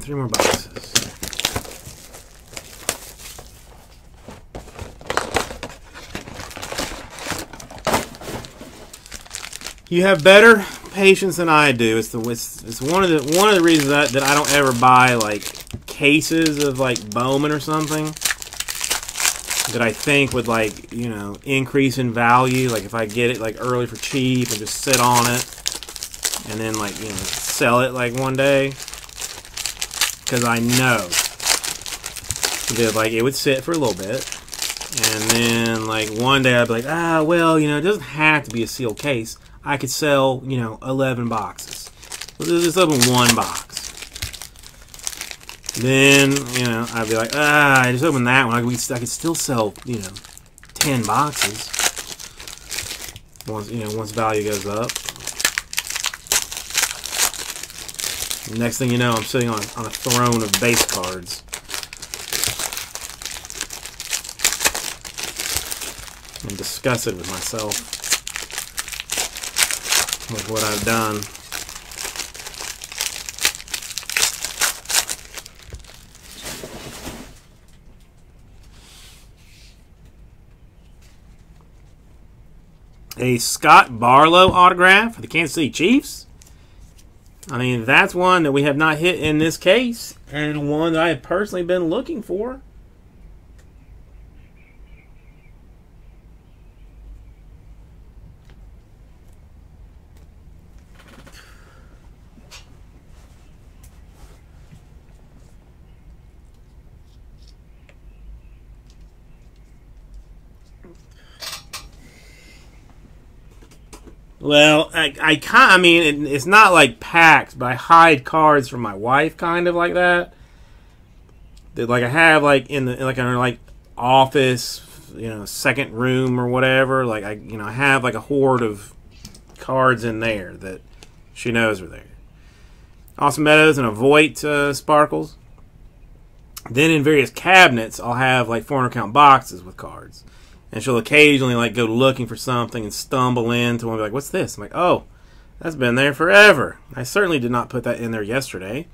Three more boxes. You have better patience than I do. It's the it's, it's one of the one of the reasons that, that I don't ever buy like cases of like Bowman or something that I think would like you know increase in value. Like if I get it like early for cheap and just sit on it, and then like you know sell it like one day, because I know that like it would sit for a little bit, and then like one day I'd be like, ah well you know it doesn't have to be a sealed case. I could sell you know eleven boxes. Let's just open one box. Then, you know, I'd be like, ah, I just opened that one. I could, I could still sell, you know, 10 boxes. Once, you know, once value goes up. Next thing you know, I'm sitting on, on a throne of base cards. I'm disgusted with myself. With what I've done. a Scott Barlow autograph for the Kansas City Chiefs. I mean, that's one that we have not hit in this case, and one that I have personally been looking for. Well, I, I can't. I mean, it, it's not like packed, but I hide cards from my wife, kind of like that. That like I have like in the like in her like office, you know, second room or whatever. Like I, you know, I have like a hoard of cards in there that she knows are there. Austin Meadows and a Voit uh, sparkles. Then in various cabinets, I'll have like 400 count boxes with cards and she'll occasionally like go looking for something and stumble into one and be like, "What's this?" I'm like, "Oh, that's been there forever." I certainly did not put that in there yesterday.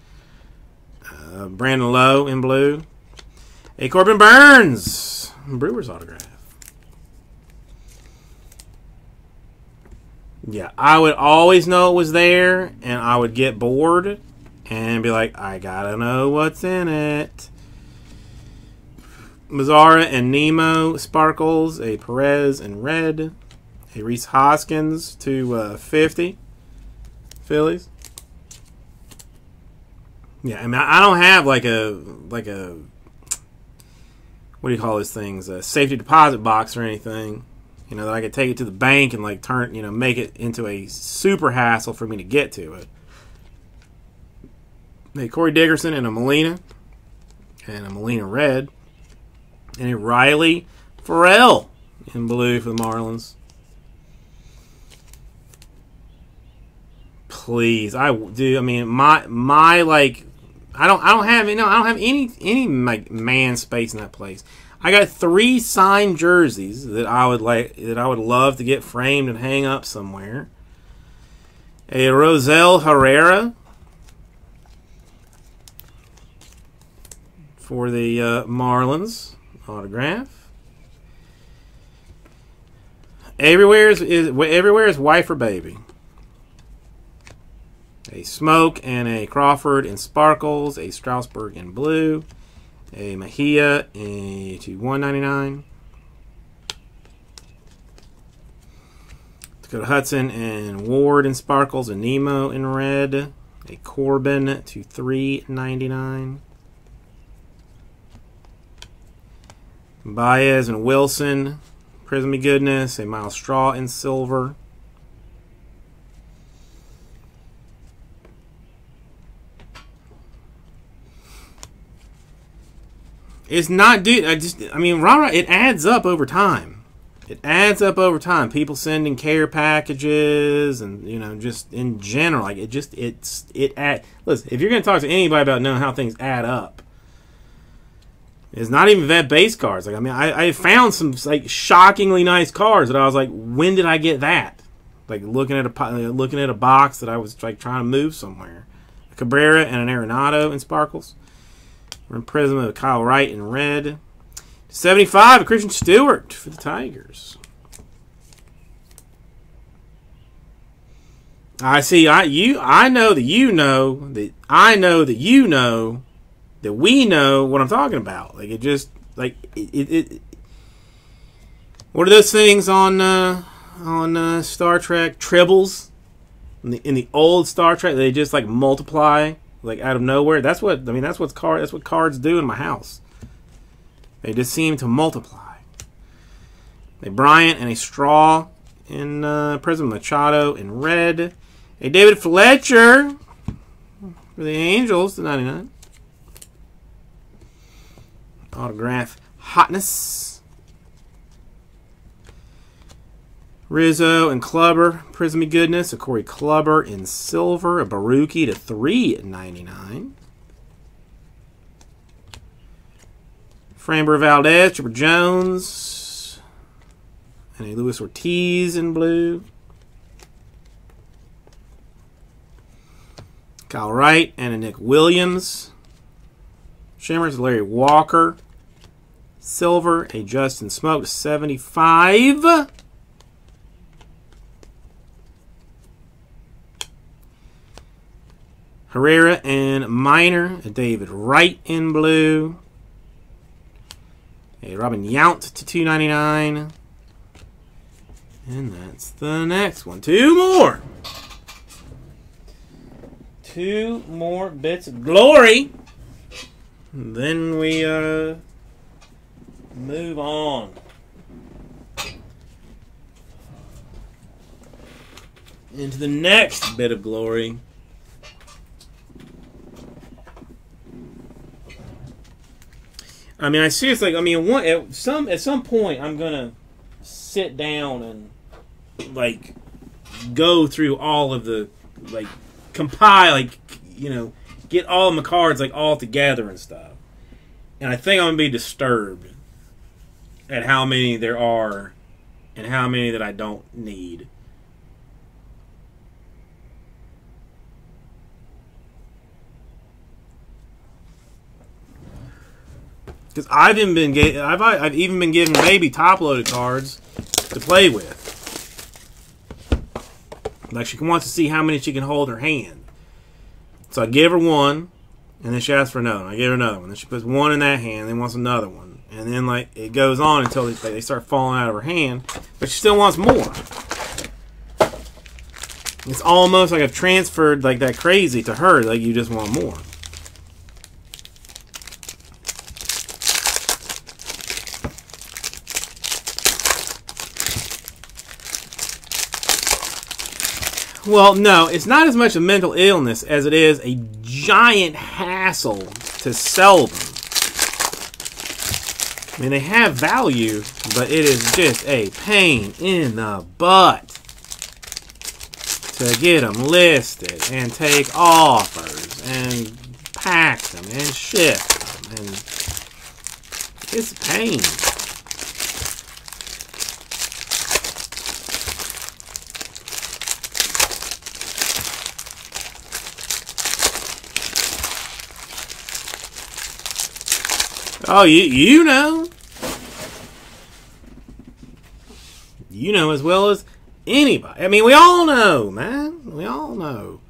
Uh, Brandon Lowe in blue, A Corbin Burnes Brewers autograph. Yeah, I would always know it was there, and I would get bored and be like, I gotta know what's in it. Mazara and Nimmo Sparkles, a Perez in red, a Rhys Hoskins to uh, 50 Phillies. Yeah, I mean, I don't have like a like a what do you call those things? A safety deposit box or anything. You know that I could take it to the bank and like turn, you know, make it into a super hassle for me to get to it. A Corey Dickerson and a Molina, and a Molina red, and a Riley Ferrell in blue for the Marlins. Please, I do. I mean, my my like I don't I don't have you know I don't have any any like man space in that place. I got three signed jerseys that I would like that I would love to get framed and hang up somewhere. A Rosell Herrera for the uh, Marlins autograph. Everywhere is, is everywhere is wife or baby a Smoak and a Crawford in Sparkles, a Strasburg in Blue, a Mejia a, to 199. Dakota Hudson and Ward in Sparkles, a Nimmo in red, a Corbin to 399. Baez and Wilson, Prismy Goodness, a Myles Straw in silver. It's not, dude. I just, I mean, rah, it adds up over time. It adds up over time. People sending care packages, and you know, just in general, like it just, it's, it add. Listen, if you're gonna talk to anybody about knowing how things add up, it's not even vet base cards. Like, I mean, I, I found some like shockingly nice cards that I was like, when did I get that? Like looking at a looking at a box that I was like trying to move somewhere. A Cabrera and an Arenado in sparkles. We're in Prizm of Kyle Wright in red. 75 of Christian Stewart for the Tigers. I see. I you. I know that you know that I know that you know that we know what I'm talking about. Like it just like it. it, it what are those things on uh, on uh, Star Trek? Tribbles in the, in the old Star Trek. They just like multiply like out of nowhere. That's what I mean. That's what card. That's what cards do in my house. They just seem to multiply. A Bryant and a Straw in uh, Prizm Machado in red. A David Fletcher for the Angels, the 99. Autograph Hotness. Rizzo and Kluber, Prismy Goodness, a Corey Kluber in silver, a Borucki to three ninety nine. Framber Valdez, Chipper Jones, and a Luis Ortiz in blue. Kyle Wright and a Nick Williams. Shimmers, Larry Walker. Silver, a Justin Smoak, 75. Herrera and Minor, a David Wright in blue. A Robin Yount to 299. And that's the next one. Two more. Two more bits of glory. then we uh, move on. Into the next bit of glory. I mean, I seriously, like I mean, one, at some at some point, I'm gonna sit down and like go through all of the like compile, like you know, get all of my cards like all together and stuff. And I think I'm gonna be disturbed at how many there are and how many that I don't need. Because I've even been ga- I've I've even been given baby top loaded cards to play with. Like she wants to see how many she can hold in her hand. So I give her one, and then she asks for another. one. I give her another one. Then she puts one in that hand, and then wants another one, and then like it goes on until they, they start falling out of her hand. But she still wants more. It's almost like I've transferred like that crazy to her. Like you just want more. Well, no, it's not as much a mental illness as it is a giant hassle to sell them. I mean, they have value, but it is just a pain in the butt to get them listed and take offers and pack them and ship them. And it's a pain. Oh, you you know. You know as well as anybody. I mean, we all know, man. We all know.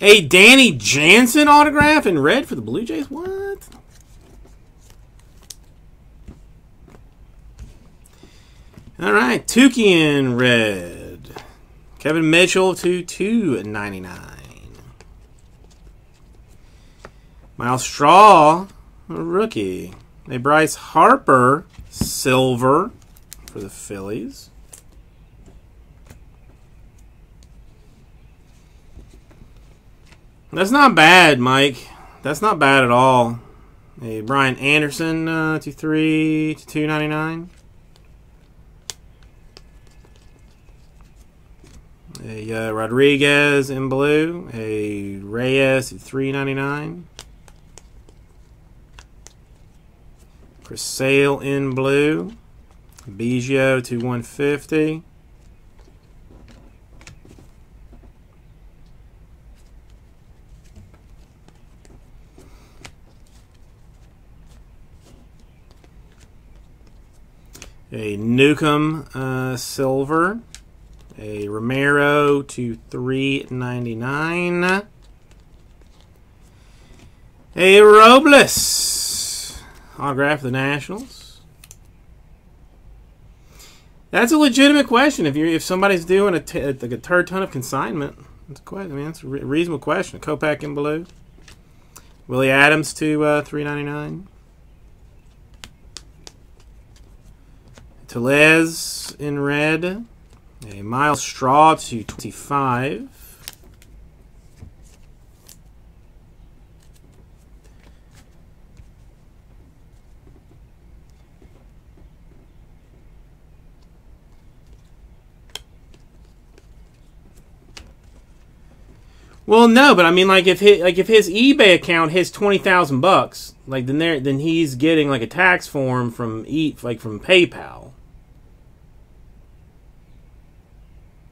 A Danny Jansen autograph in red for the Blue Jays? What? All right, Tukey in red. Kevin Mitchell to 299. Myles Straw, rookie. A Bryce Harper silver for the Phillies. That's not bad, Mike. That's not bad at all. A Brian Anderson, uh, 23 to 299. A uh, Rodriguez in blue. A Reyes, 399. For sale in blue, Biggio to 150. a Nukem uh, Silver, a Romero to 399, a Robles autograph for the Nationals. That's a legitimate question. If you if somebody's doing a, t- a ton of consignment, that's a question. I mean, that's a re- reasonable question. Kopech in blue. Willy Adames to uh, 399. Tellez in red. A Myles Straw to 25. Well, no, but I mean, like if his, like if his eBay account hits twenty thousand bucks, like then there, then he's getting like a tax form from eat like from PayPal.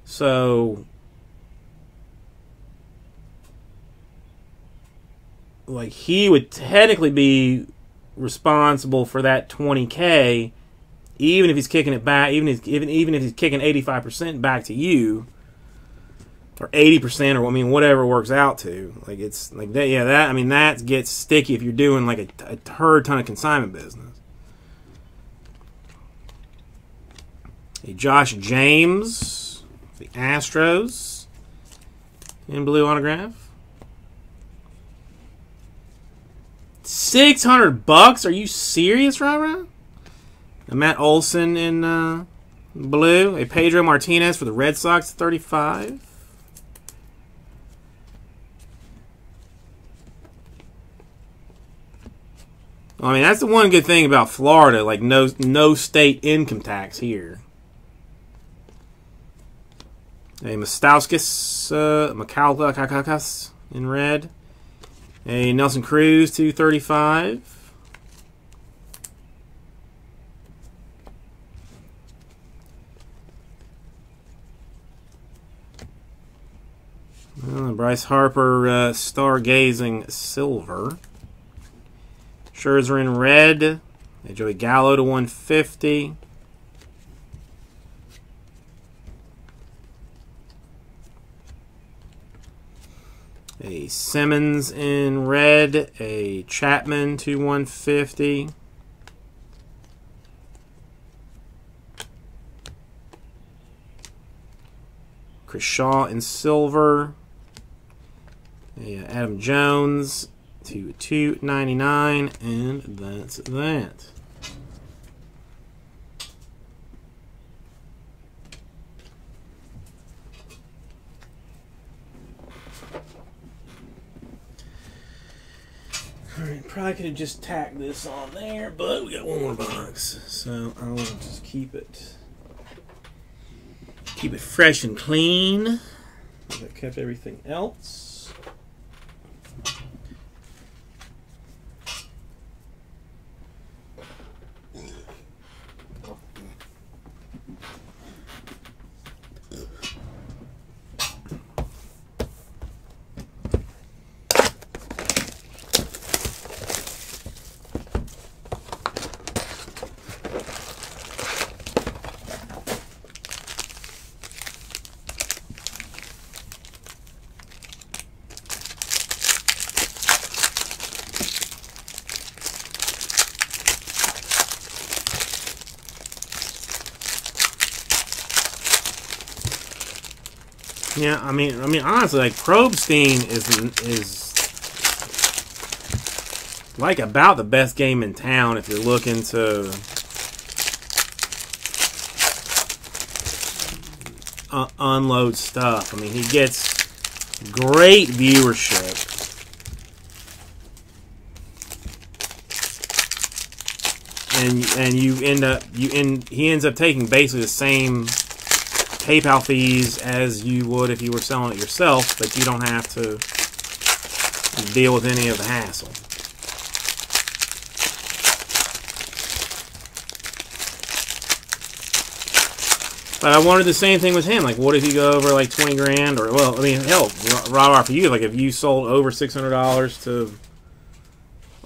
So, like he would technically be responsible for that twenty k, even if he's kicking it back, even if even even if he's kicking eighty five percent back to you or eighty percent, or I mean, whatever works out to. Like it's like that. Yeah, that I mean that gets sticky if you're doing like a, a ton of consignment business. A Josh James, the Astros, in blue autograph. Six hundred bucks? Are you serious? A Matt Olson in uh, blue. A Pedro Martinez for the Red Sox, thirty-five. I mean, that's the one good thing about Florida. Like, no, no state income tax here. A Moustakas, uh, in red. A Nelson Cruz, 235. Uh, Bryce Harper, uh, Stargazing Silver. Scherzer in red. A Joey Gallo to 150. A Simmons in red. A Chapman to 150. Chris Shaw in silver. A uh, Adam Jones to 299 and that's that. Alright, probably could have just tacked this on there, but we got one more box. So I'll just keep it keep it fresh and clean. I kept everything else. Yeah, I mean, I mean, honestly, like Probstein is is like about the best game in town if you're looking to uh, unload stuff. I mean, he gets great viewership. And, and you end up you end he ends up taking basically the same PayPal fees as you would if you were selling it yourself, but you don't have to deal with any of the hassle. But I wanted the same thing with him. Like, what if you go over like 20 grand? Or, well, I mean, hell, raw for you. Like, if you sold over $600 to,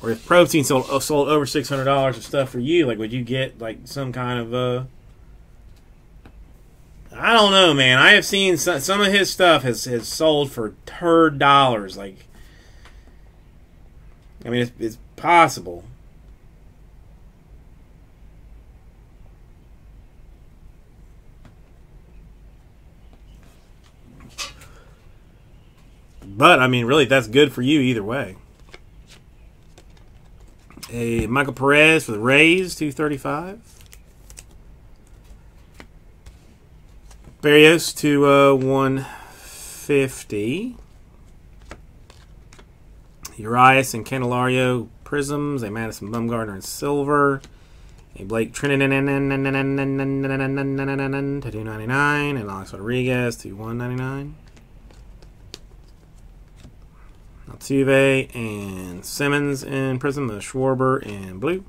or if Probstein sold, uh, sold over $600 of stuff for you, like, would you get like some kind of, uh, I don't know, man. I have seen some, some of his stuff has, has sold for turd dollars. Like, I mean, it's, it's possible. But, I mean, really, that's good for you either way. A Michael Perez for the Rays, 235. Berrios to uh, 150. Urias and Candelario Prizms. A Madison Bumgarner in silver. A Blake Trinidad to 299. And Alex Rodriguez to 199. Altuve and Simmons in Prizm. The Schwarber in blue.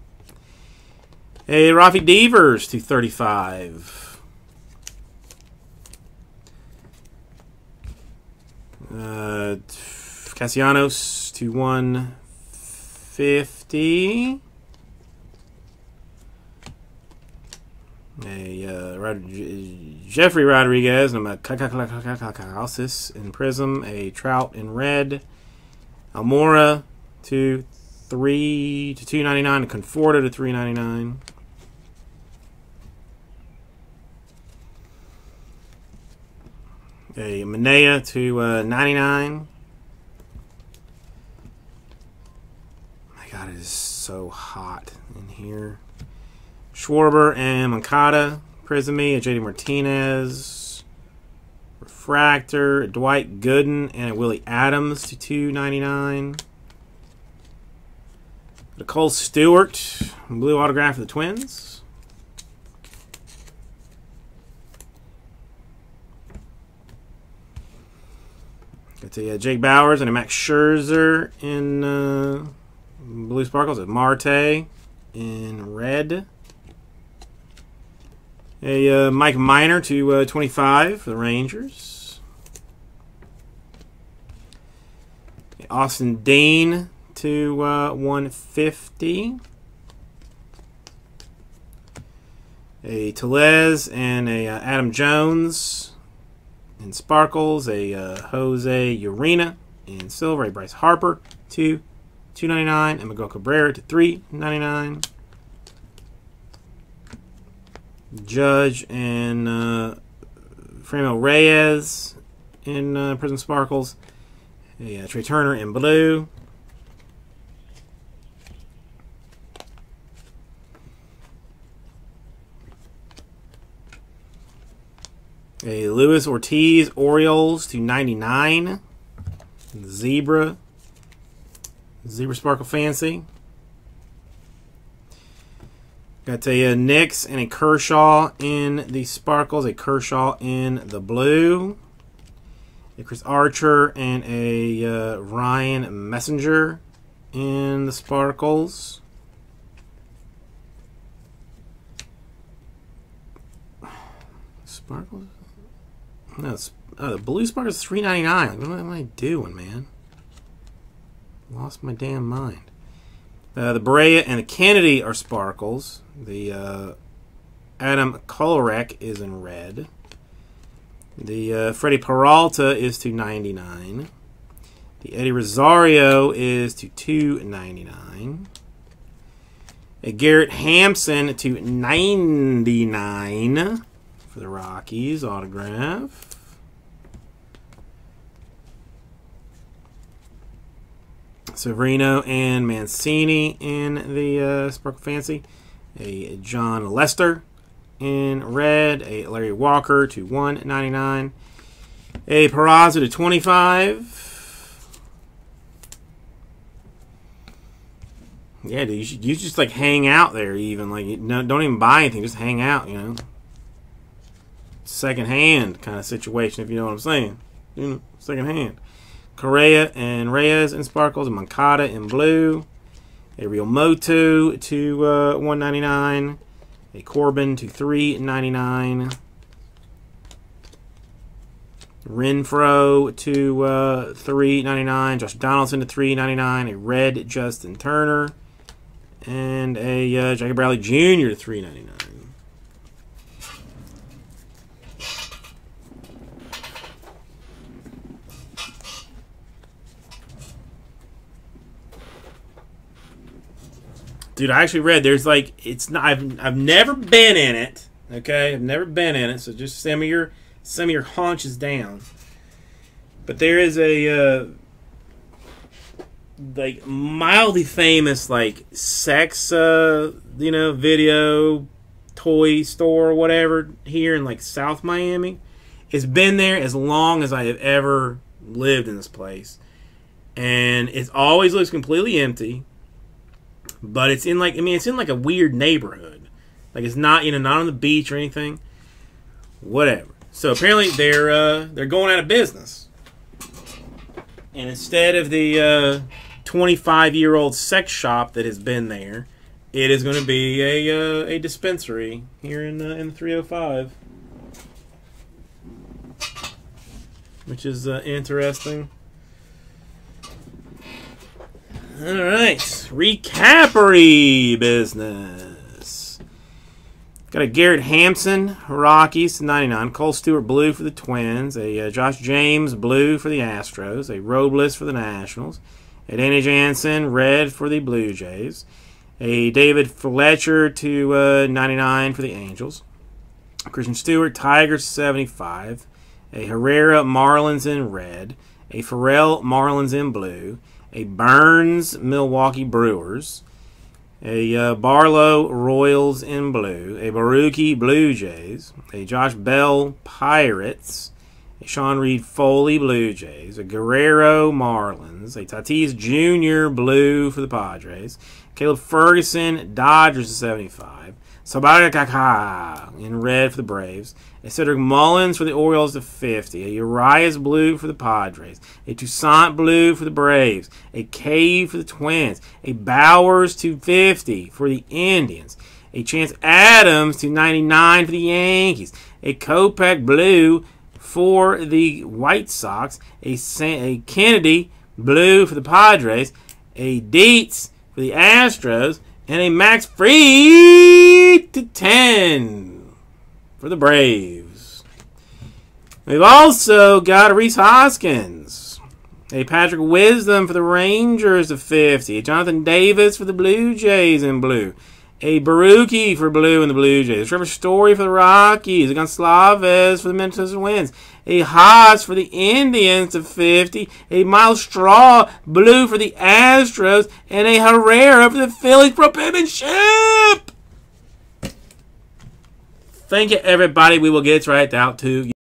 A Rafi Devers to 35. Uh, Castellanos to 150. A uh, Rod Jeffrey Rodriguez, I'm a Calcis in Prizm, a Trout in red, Almora to three to two ninety nine, Conforto to three ninety nine. A Manaea to uh, 99. My God, it is so hot in here. Schwarber and Moncada. Prismy, JD Martinez. Refractor, Dwight Gooden, and Willy Adames to 299. Nicole Stewart, blue autograph of the Twins. Got a uh, Jake Bauers and a Max Scherzer in uh, blue sparkles. A Marte in red. A uh, Mike Minor to uh, 25 for the Rangers. Austin Dean to uh, 150. a Tellez and a uh, Adam Jones in sparkles, a uh, Jose Urena in silver, a Bryce Harper to 299 and Miguel Cabrera to 399. Judge and uh, Reyes in uh, Sparkles. A uh, Trea Turner in blue. A Luis Ortiz Orioles to 99. Zebra. Zebra Sparkle Fancy. Got a uh, Nix and a Kershaw in the Sparkles. A Kershaw in the blue. A Chris Archer and a uh, Ryan Messenger in the Sparkles. Sparkles? No, oh, the blue spark is three ninety nine. What am I doing, man? Lost my damn mind. Uh, the Brea and the Kennedy are sparkles. The uh, Adam Kolarek is in red. The uh, Freddie Peralta is to 99. The Eddie Rosario is to 299. A Garrett Hampson to 99 for the Rockies autograph. Severino and Mancini in the uh, Sparkle Fancy. A Jon Lester in red. A Larry Walker to 199. A Peraza to 25. Yeah, dude, you, should, you just like hang out there even. Like, no, don't even buy anything. Just hang out, you know. Second hand kind of situation, if you know what I'm saying. You know, second hand. Correa and Reyes in sparkles, and Moncada in blue, a Realmuto to uh, 199, a Corbin to 399, Renfroe to uh, 399, Josh Donaldson to 399, a red Justin Turner, and a uh, Jackie Bradley Jr. to 399. Dude. I actually read there's like it's not. I've I've never been in it. Okay, I've never been in it. So just send me your send me your haunches down. But there is a uh, like mildly famous like sex uh you know video toy store or whatever here in like South Miami. It's been there as long as I have ever lived in this place. And it always looks completely empty but it's in like I mean it's in like a weird neighborhood. Like it's not you know not on the beach or anything. Whatever. So apparently they're uh, they're going out of business, and instead of the uh, 25 year old sex shop that has been there, it is going to be a uh, a dispensary here in uh, in 305, which is uh, interesting. All right, recapery business. Got a Garrett Hampson, Rockies, 99. Kohl Stewart, blue for the Twins. A uh, Josh James, blue for the Astros. A Robles for the Nationals. A Danny Jansen, red for the Blue Jays. A David Fletcher to uh, 99 for the Angels. Christian Stewart, Tigers, 75. A Herrera, Marlins in red. A Ferrell, Marlins in blue a Burnes Milwaukee Brewers, a uh, Barlow Royals in blue, a Borucki Blue Jays, a Josh Bell Pirates, a Sean Reid-Foley Blue Jays, a Guerrero Marlins, a Tatis Jr. Blue for the Padres, Caleb Ferguson Dodgers 75, Sabara Kaka in red for the Braves, a Cedric Mullins for the Orioles to 50, a Urias Blue for the Padres, a Toussaint Blue for the Braves, a Cave for the Twins, a Bauers to 50 for the Indians, a Chance Adams to 99 for the Yankees, a Kopech Blue for the White Sox, a, San- a Kennedy Blue for the Padres, a Deetz for the Astros, and a Max Fried to 10 for the Braves. We've also got Rhys Hoskins. A Patrick Wisdom for the Rangers of 50. A Jonathan Davis for the Blue Jays in blue. A Borucki for blue in the Blue Jays. A Trevor Story for the Rockies. A Gonsalves for the Minnesota Twins. A Haase for the Indians to 50. A Myles Straw blue for the Astros. And a Herrera for the Phillies pro penmanship. Thank you, everybody. We will get right out to you.